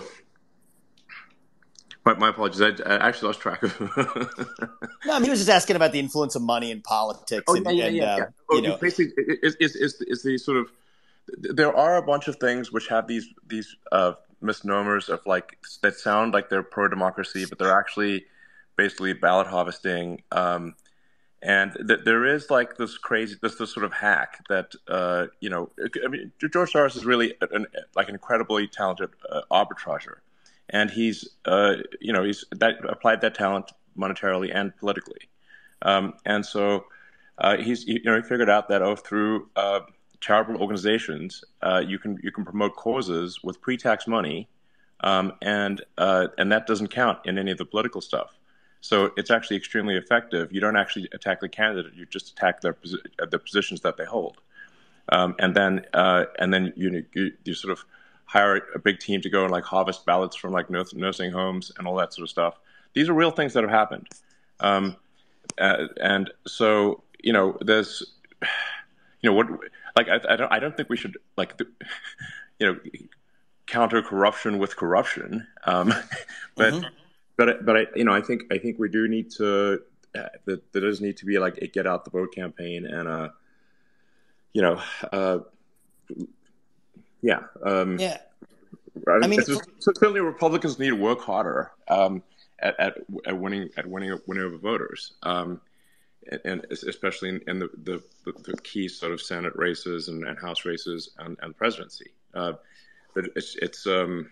my, my apologies. I, I, actually lost track of. no, I mean, he was just asking about the influence of money in politics. Oh, and, yeah, yeah, and, yeah. uh, yeah. you Oh, know, basically, is is is is the sort of there are a bunch of things which have these these uh, misnomers of like that sound like they're pro democracy, but they're actually basically ballot harvesting. Um, and th- there is like this crazy, this this sort of hack that uh, you know. I mean, George Soros is really an, like an incredibly talented uh, arbitrager, and he's uh, you know he's that applied that talent monetarily and politically, um, and so uh, he's you know he figured out that oh through uh, charitable organizations uh, you can you can promote causes with pre-tax money, um, and and that doesn't count in any of the political stuff. So it's actually extremely effective. You don't actually attack the candidate; you just attack their the positions that they hold, um, and then uh, and then you, you, you sort of hire a big team to go and like harvest ballots from like nursing homes and all that sort of stuff. These are real things that have happened, um, uh, and so you know there's you know what like I, I don't I don't think we should like you know counter corruption with corruption, um, but. Mm-hmm but but I, you know, I think I think we do need to. Uh, there does need to be like a get out the vote campaign and uh, you know, uh, yeah, um, yeah. I mean, just, certainly Republicans need to work harder um, at, at, at winning at winning winning over voters, um, and, and, especially in, in the, the, the, key sort of Senate races and, and House races and, and presidency. Uh, but it's it's um,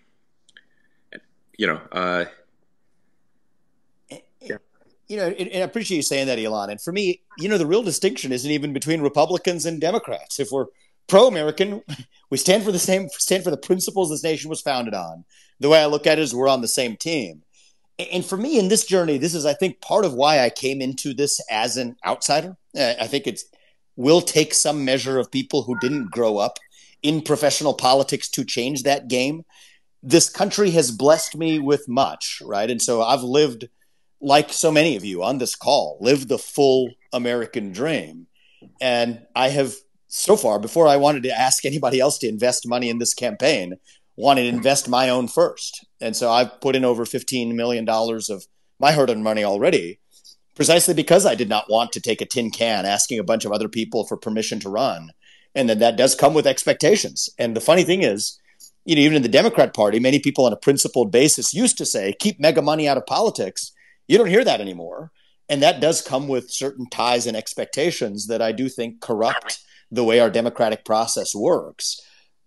you know. Uh, You know, and I appreciate you saying that, Elon. And for me, you know, the real distinction isn't even between Republicans and Democrats. If we're pro-American, we stand for the same, stand for the principles this nation was founded on. The way I look at it is we're on the same team. And for me, in this journey, this is, I think, part of why I came into this as an outsider. I think it's will take some measure of people who didn't grow up in professional politics to change that game. This country has blessed me with much, right? And so I've lived – like so many of you on this call, live the full American dream. And I have so far, before I wanted to ask anybody else to invest money in this campaign, wanted to invest my own first. And so I've put in over $15 million of my hard earned money already, precisely because I did not want to take a tin can asking a bunch of other people for permission to run. And then that does come with expectations. And the funny thing is, you know, even in the Democrat Party, many people on a principled basis used to say, keep mega money out of politics. You don't hear that anymore. And that does come with certain ties and expectations that I do think corrupt the way our democratic process works.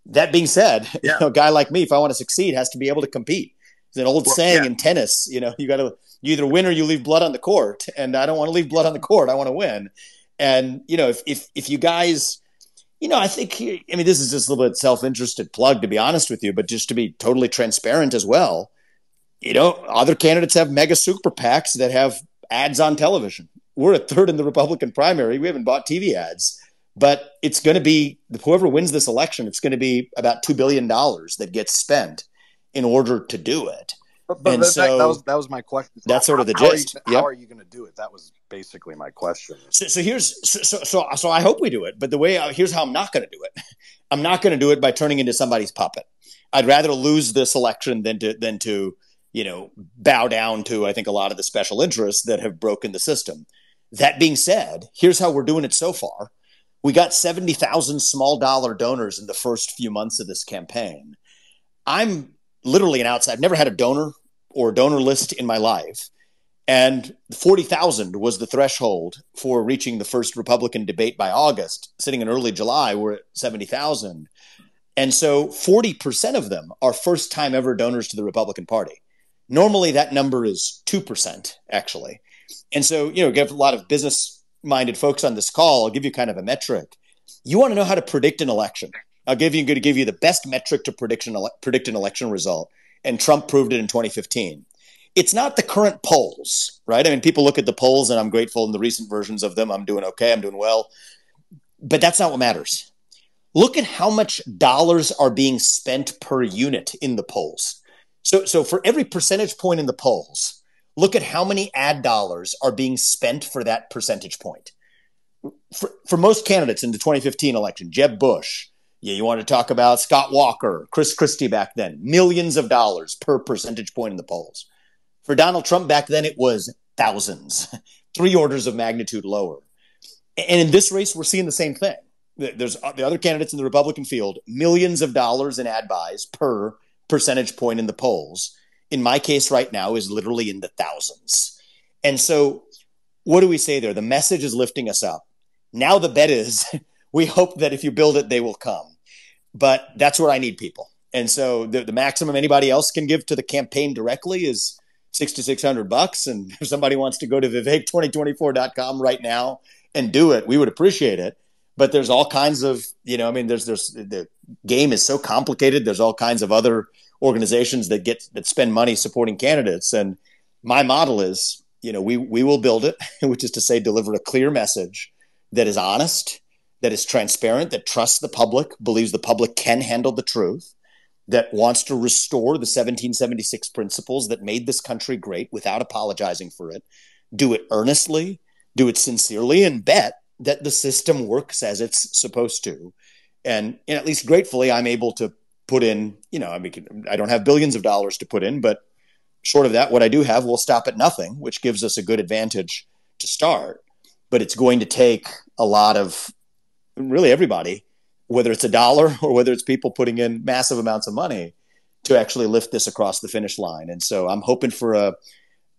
That being said, yeah. you know, a guy like me, if I want to succeed, has to be able to compete. It's an old well, saying yeah. in tennis, you know, you got to you either win or you leave blood on the court. And I don't want to leave blood on the court. I want to win. And you know, if if if you guys, you know, I think I mean this is just a little bit self-interested plug to be honest with you, but just to be totally transparent as well you know, other candidates have mega super PACs that have ads on television. We're a third in the Republican primary. We haven't bought TV ads, but it's going to be whoever wins this election. It's going to be about two billion dollars that gets spent in order to do it. But, but and that, so that was that was my question. That's sort of the how gist. Are you, yep. How are you going to do it? That was basically my question. So, so here's so, so so I hope we do it. But the way I, here's how I'm not going to do it. I'm not going to do it by turning into somebody's puppet. I'd rather lose this election than to than to you know, bow down to, I think, a lot of the special interests that have broken the system. That being said, here's how we're doing it so far. We got 70,000 small dollar donors in the first few months of this campaign. I'm literally an outside, I've never had a donor or donor list in my life. And 40,000 was the threshold for reaching the first Republican debate by August. Sitting in early July, we're at 70,000. And so 40% of them are first time ever donors to the Republican Party. Normally, that number is 2%, actually. And so, you know, give a lot of business minded folks on this call, I'll give you kind of a metric. You want to know how to predict an election. I'll give you going to give you the best metric to prediction predict an election result, and Trump proved it in 2015. It's not the current polls, right? I mean, people look at the polls, and I'm grateful in the recent versions of them. I'm doing okay. I'm doing well, but that's not what matters. Look at how much dollars are being spent per unit in the polls. So, so for every percentage point in the polls, look at how many ad dollars are being spent for that percentage point. for, for most candidates in the 2015 election, Jeb Bush, yeah, you want to talk about Scott Walker, Chris Christie back then, millions of dollars per percentage point in the polls. For Donald Trump back then, it was thousands, three orders of magnitude lower. And in this race, we're seeing the same thing. There's uh, the other candidates in the Republican field, millions of dollars in ad buys per percentage point in the polls. In my case right now is literally in the thousands. And so what do we say there? The message is lifting us up. Now the bet is we hope that if you build it, they will come. But that's where I need people. And so the, the maximum anybody else can give to the campaign directly is six to six hundred bucks. And if somebody wants to go to vivek2024.com right now and do it, we would appreciate it. But there's all kinds of, you know, I mean, there's, there's, the game is so complicated. There's all kinds of other organizations that get, that spend money supporting candidates. And my model is, you know, we, we will build it, which is to say, deliver a clear message that is honest, that is transparent, that trusts the public, believes the public can handle the truth, that wants to restore the 1776 principles that made this country great without apologizing for it, do it earnestly, do it sincerely, and bet that the system works as it's supposed to. And, and at least gratefully, I'm able to put in, you know, I mean, I don't have billions of dollars to put in, but short of that, what I do have will stop at nothing, which gives us a good advantage to start. But it's going to take a lot of really everybody, whether it's a dollar or whether it's people putting in massive amounts of money to actually lift this across the finish line. And so I'm hoping for a,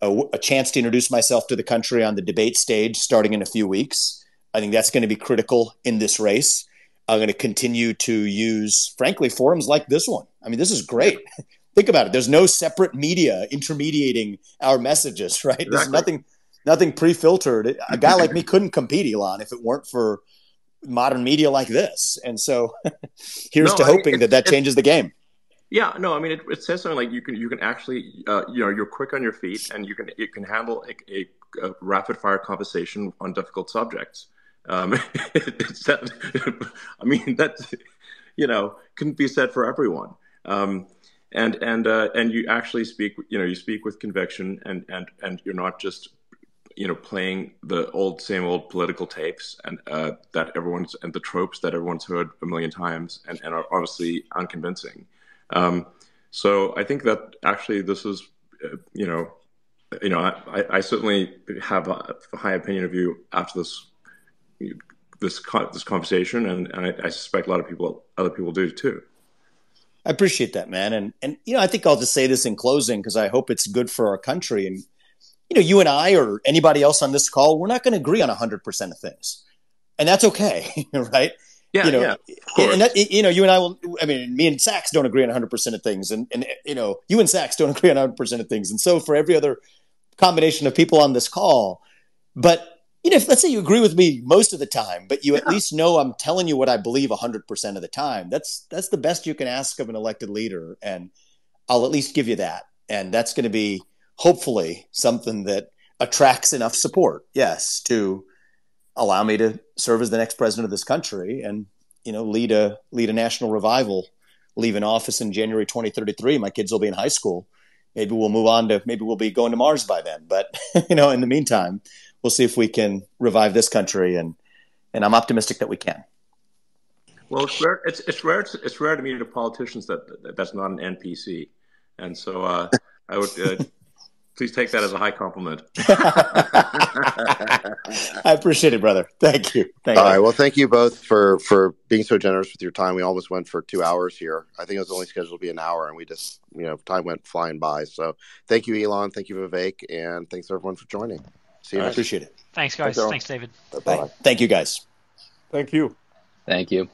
a, a chance to introduce myself to the country on the debate stage starting in a few weeks. I think that's going to be critical in this race. I'm going to continue to use, frankly, forums like this one. I mean, this is great. Think about it. There's no separate media intermediating our messages, right? Exactly. There's nothing, nothing pre-filtered. A guy like me couldn't compete, Elon, if it weren't for modern media like this. And so, here's no, to hoping I mean, that that changes the game. Yeah, no, I mean it, it, says something like you can you can actually uh, you know you're quick on your feet and you can you can handle a, a, a rapid fire conversation on difficult subjects. Um, that, I mean that you know couldn't be said for everyone. Um, and and uh, and you actually speak you know you speak with conviction and and and you're not just you know playing the old same old political tapes and uh, that everyone's and the tropes that everyone's heard a million times and, and are obviously unconvincing um, so I think that actually this is, uh, you know, you know, I, I certainly have a, high opinion of you after this this this conversation, and, and I, I, suspect a lot of people, other people do too. I appreciate that, man, and and you know, I think I'll just say this in closing because I hope it's good for our country. And you know, you and I or anybody else on this call, we're not going to agree on hundred percent of things, and that's okay, right? Yeah, you know, yeah, and that, you know, you and I will. I mean, me and Sacks don't agree on 100 percent of things, and and you know, you and Sacks don't agree on 100 percent of things, and so for every other combination of people on this call, but you know, if, let's say you agree with me most of the time, but you yeah. at least know I'm telling you what I believe 100 percent of the time. That's that's the best you can ask of an elected leader, and I'll at least give you that, and that's going to be hopefully something that attracts enough support, yes, to allow me to serve as the next president of this country and you know lead a lead a national revival leaving office in january 2033 my kids will be in high school maybe we'll move on to maybe we'll be going to mars by then but you know in the meantime we'll see if we can revive this country and and i'm optimistic that we can well it's rare it's, it's rare it's, it's rare to meet a politician that, that that's not an npc and so uh, i would uh, Please take that as a high compliment. I appreciate it, brother. Thank you. Thank All you. right. Well, thank you both for for being so generous with your time. We almost went for two hours here. I think it was only scheduled to be an hour, and we just you know time went flying by. So thank you, Elon. Thank you, Vivek, and thanks everyone for joining. See you. I appreciate it. Thanks, guys. Thanks, thanks David. Bye. Thank you, guys. Thank you. Thank you.